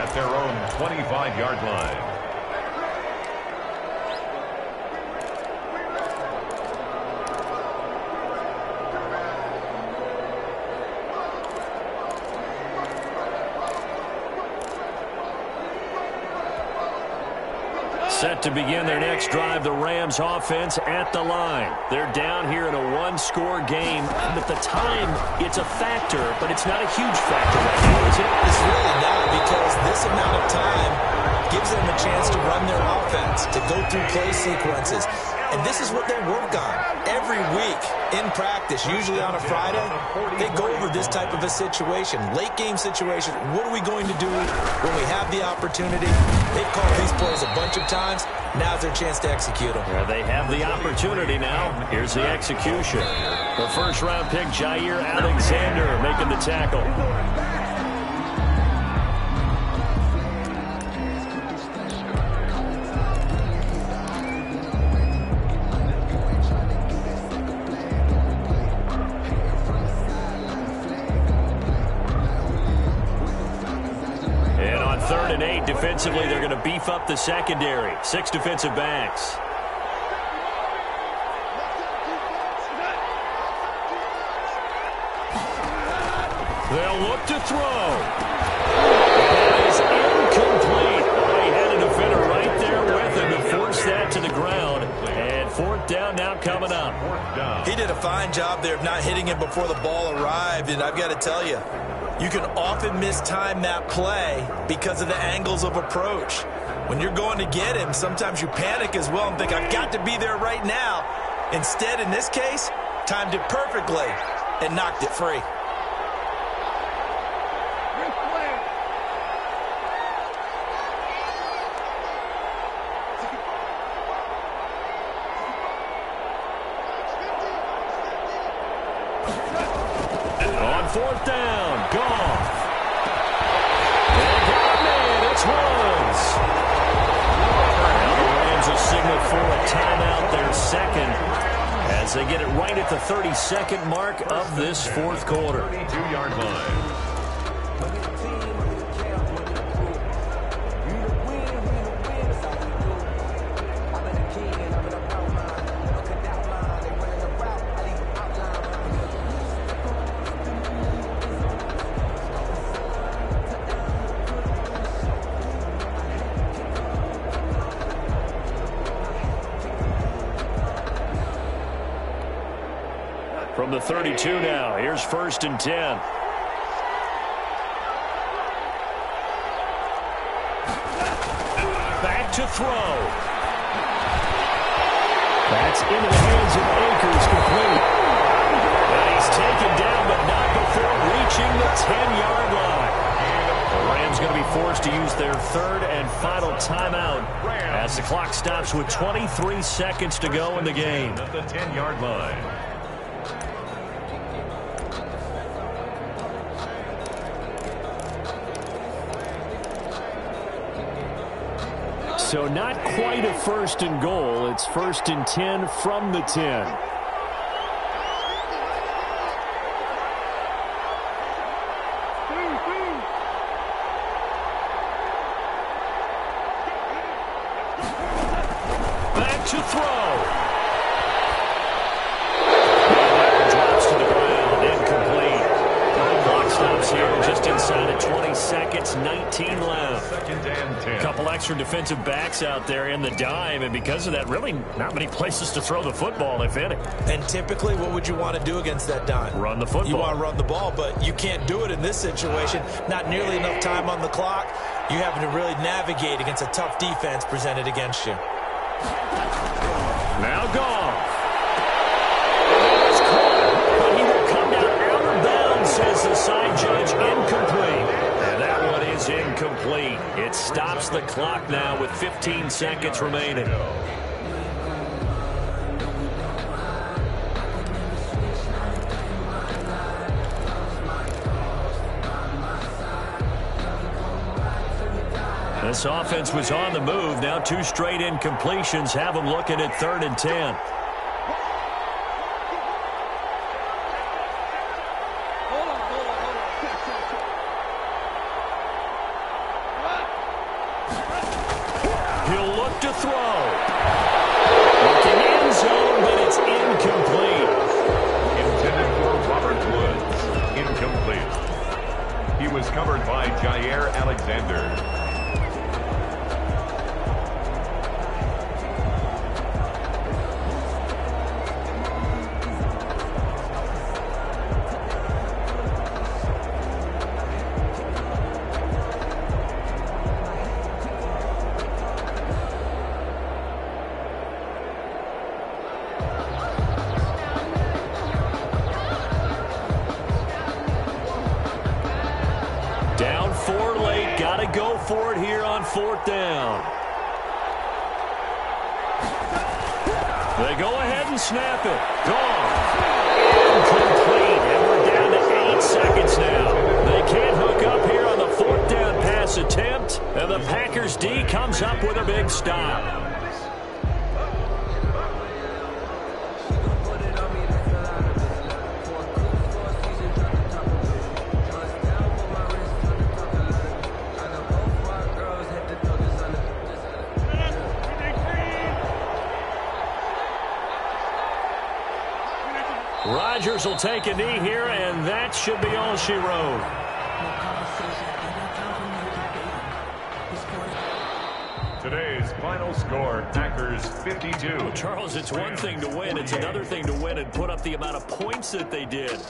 at their own 25-yard line. Set to begin their next drive, the Rams offense at the line. They're down here in a one-score game. At the time, it's a factor, but it's not a huge factor right now, is it? It's really not because this amount of time gives them a chance to run their offense, to go through play sequences. And this is what they work on every week in practice, usually on a Friday. They go over this type of a situation, late game situation. What are we going to do when we have the opportunity? They've called these plays a bunch of times. Now's their chance to execute them. Well, they have the opportunity now. Here's the execution. The first-round pick, Jaire Alexander, making the tackle. Defensively, they're going to beef up the secondary. Six defensive backs. They'll look to throw. That is incomplete. He had a defender right there with him to force that to the ground. And Fourth down now coming up. He did a fine job there of not hitting him before the ball arrived, and I've got to tell you, you can often mistime that play because of the angles of approach. When you're going to get him, sometimes you panic as well and think, I've got to be there right now. Instead, in this case, timed it perfectly and knocked it free. And 10. Back to throw. That's into the hands of Akers complete. And he's taken down, but not before reaching the 10-yard line. The Rams going to be forced to use their third and final timeout as the clock stops with 23 seconds to go in the game. At the 10-yard line. So not quite a first and goal. It's first and 10 from the 10. Back to throw. And that drops to the ground. Incomplete. Clock stops here just inside of 20 seconds. 19 left. Second and 10. Couple extra out there in the dime, and because of that, really not many places to throw the football, if any. And typically, what would you want to do against that dime? Run the football. You want to run the ball, but you can't do it in this situation. Not nearly enough time on the clock. You having to really navigate against a tough defense presented against you. 15 seconds remaining. This offense was on the move. Now two straight incompletions have them looking at third and 10. Fourth down. They go ahead and snap it. Gone. Incomplete. And we're down to eight seconds now. They can't hook up here on the fourth down pass attempt. And the Packers D comes up with a big stop. Take a knee here, and that should be all she wrote. Today's final score, Packers 52. Charles, it's one thing to win. It's another thing to win and put up the amount of points that they did.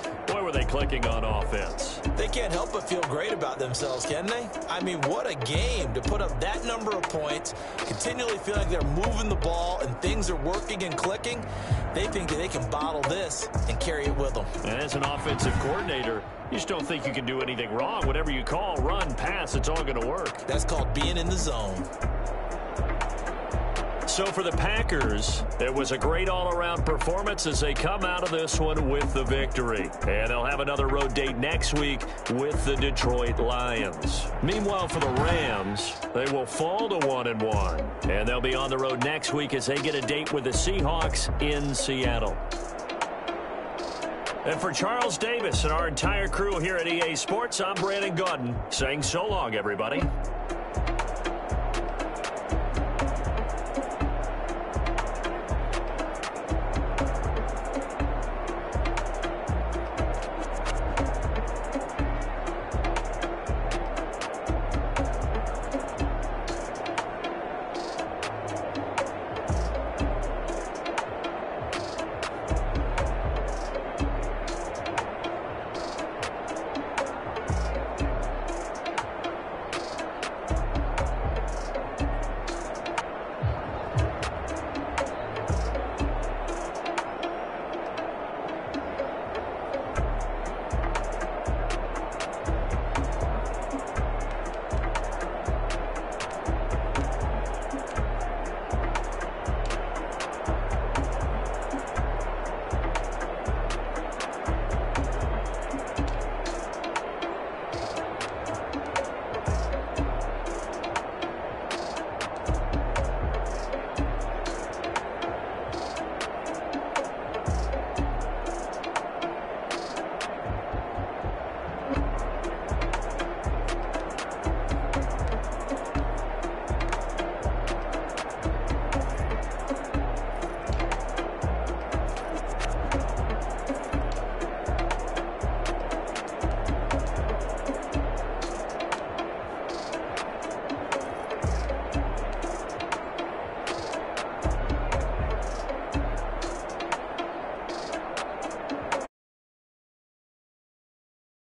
Clicking on offense. They can't help but feel great about themselves, can they? I mean, what a game to put up that number of points, continually feel like they're moving the ball and things are working and clicking. They think that they can bottle this and carry it with them. And as an offensive coordinator, you just don't think you can do anything wrong. Whatever you call, run, pass, it's all going to work. That's called being in the zone. So for the Packers, it was a great all-around performance as they come out of this one with the victory. And they'll have another road date next week with the Detroit Lions. Meanwhile, for the Rams, they will fall to one and one, and they'll be on the road next week as they get a date with the Seahawks in Seattle. And for Charles Davis and our entire crew here at EA Sports, I'm Brandon Gaudin saying so long, everybody.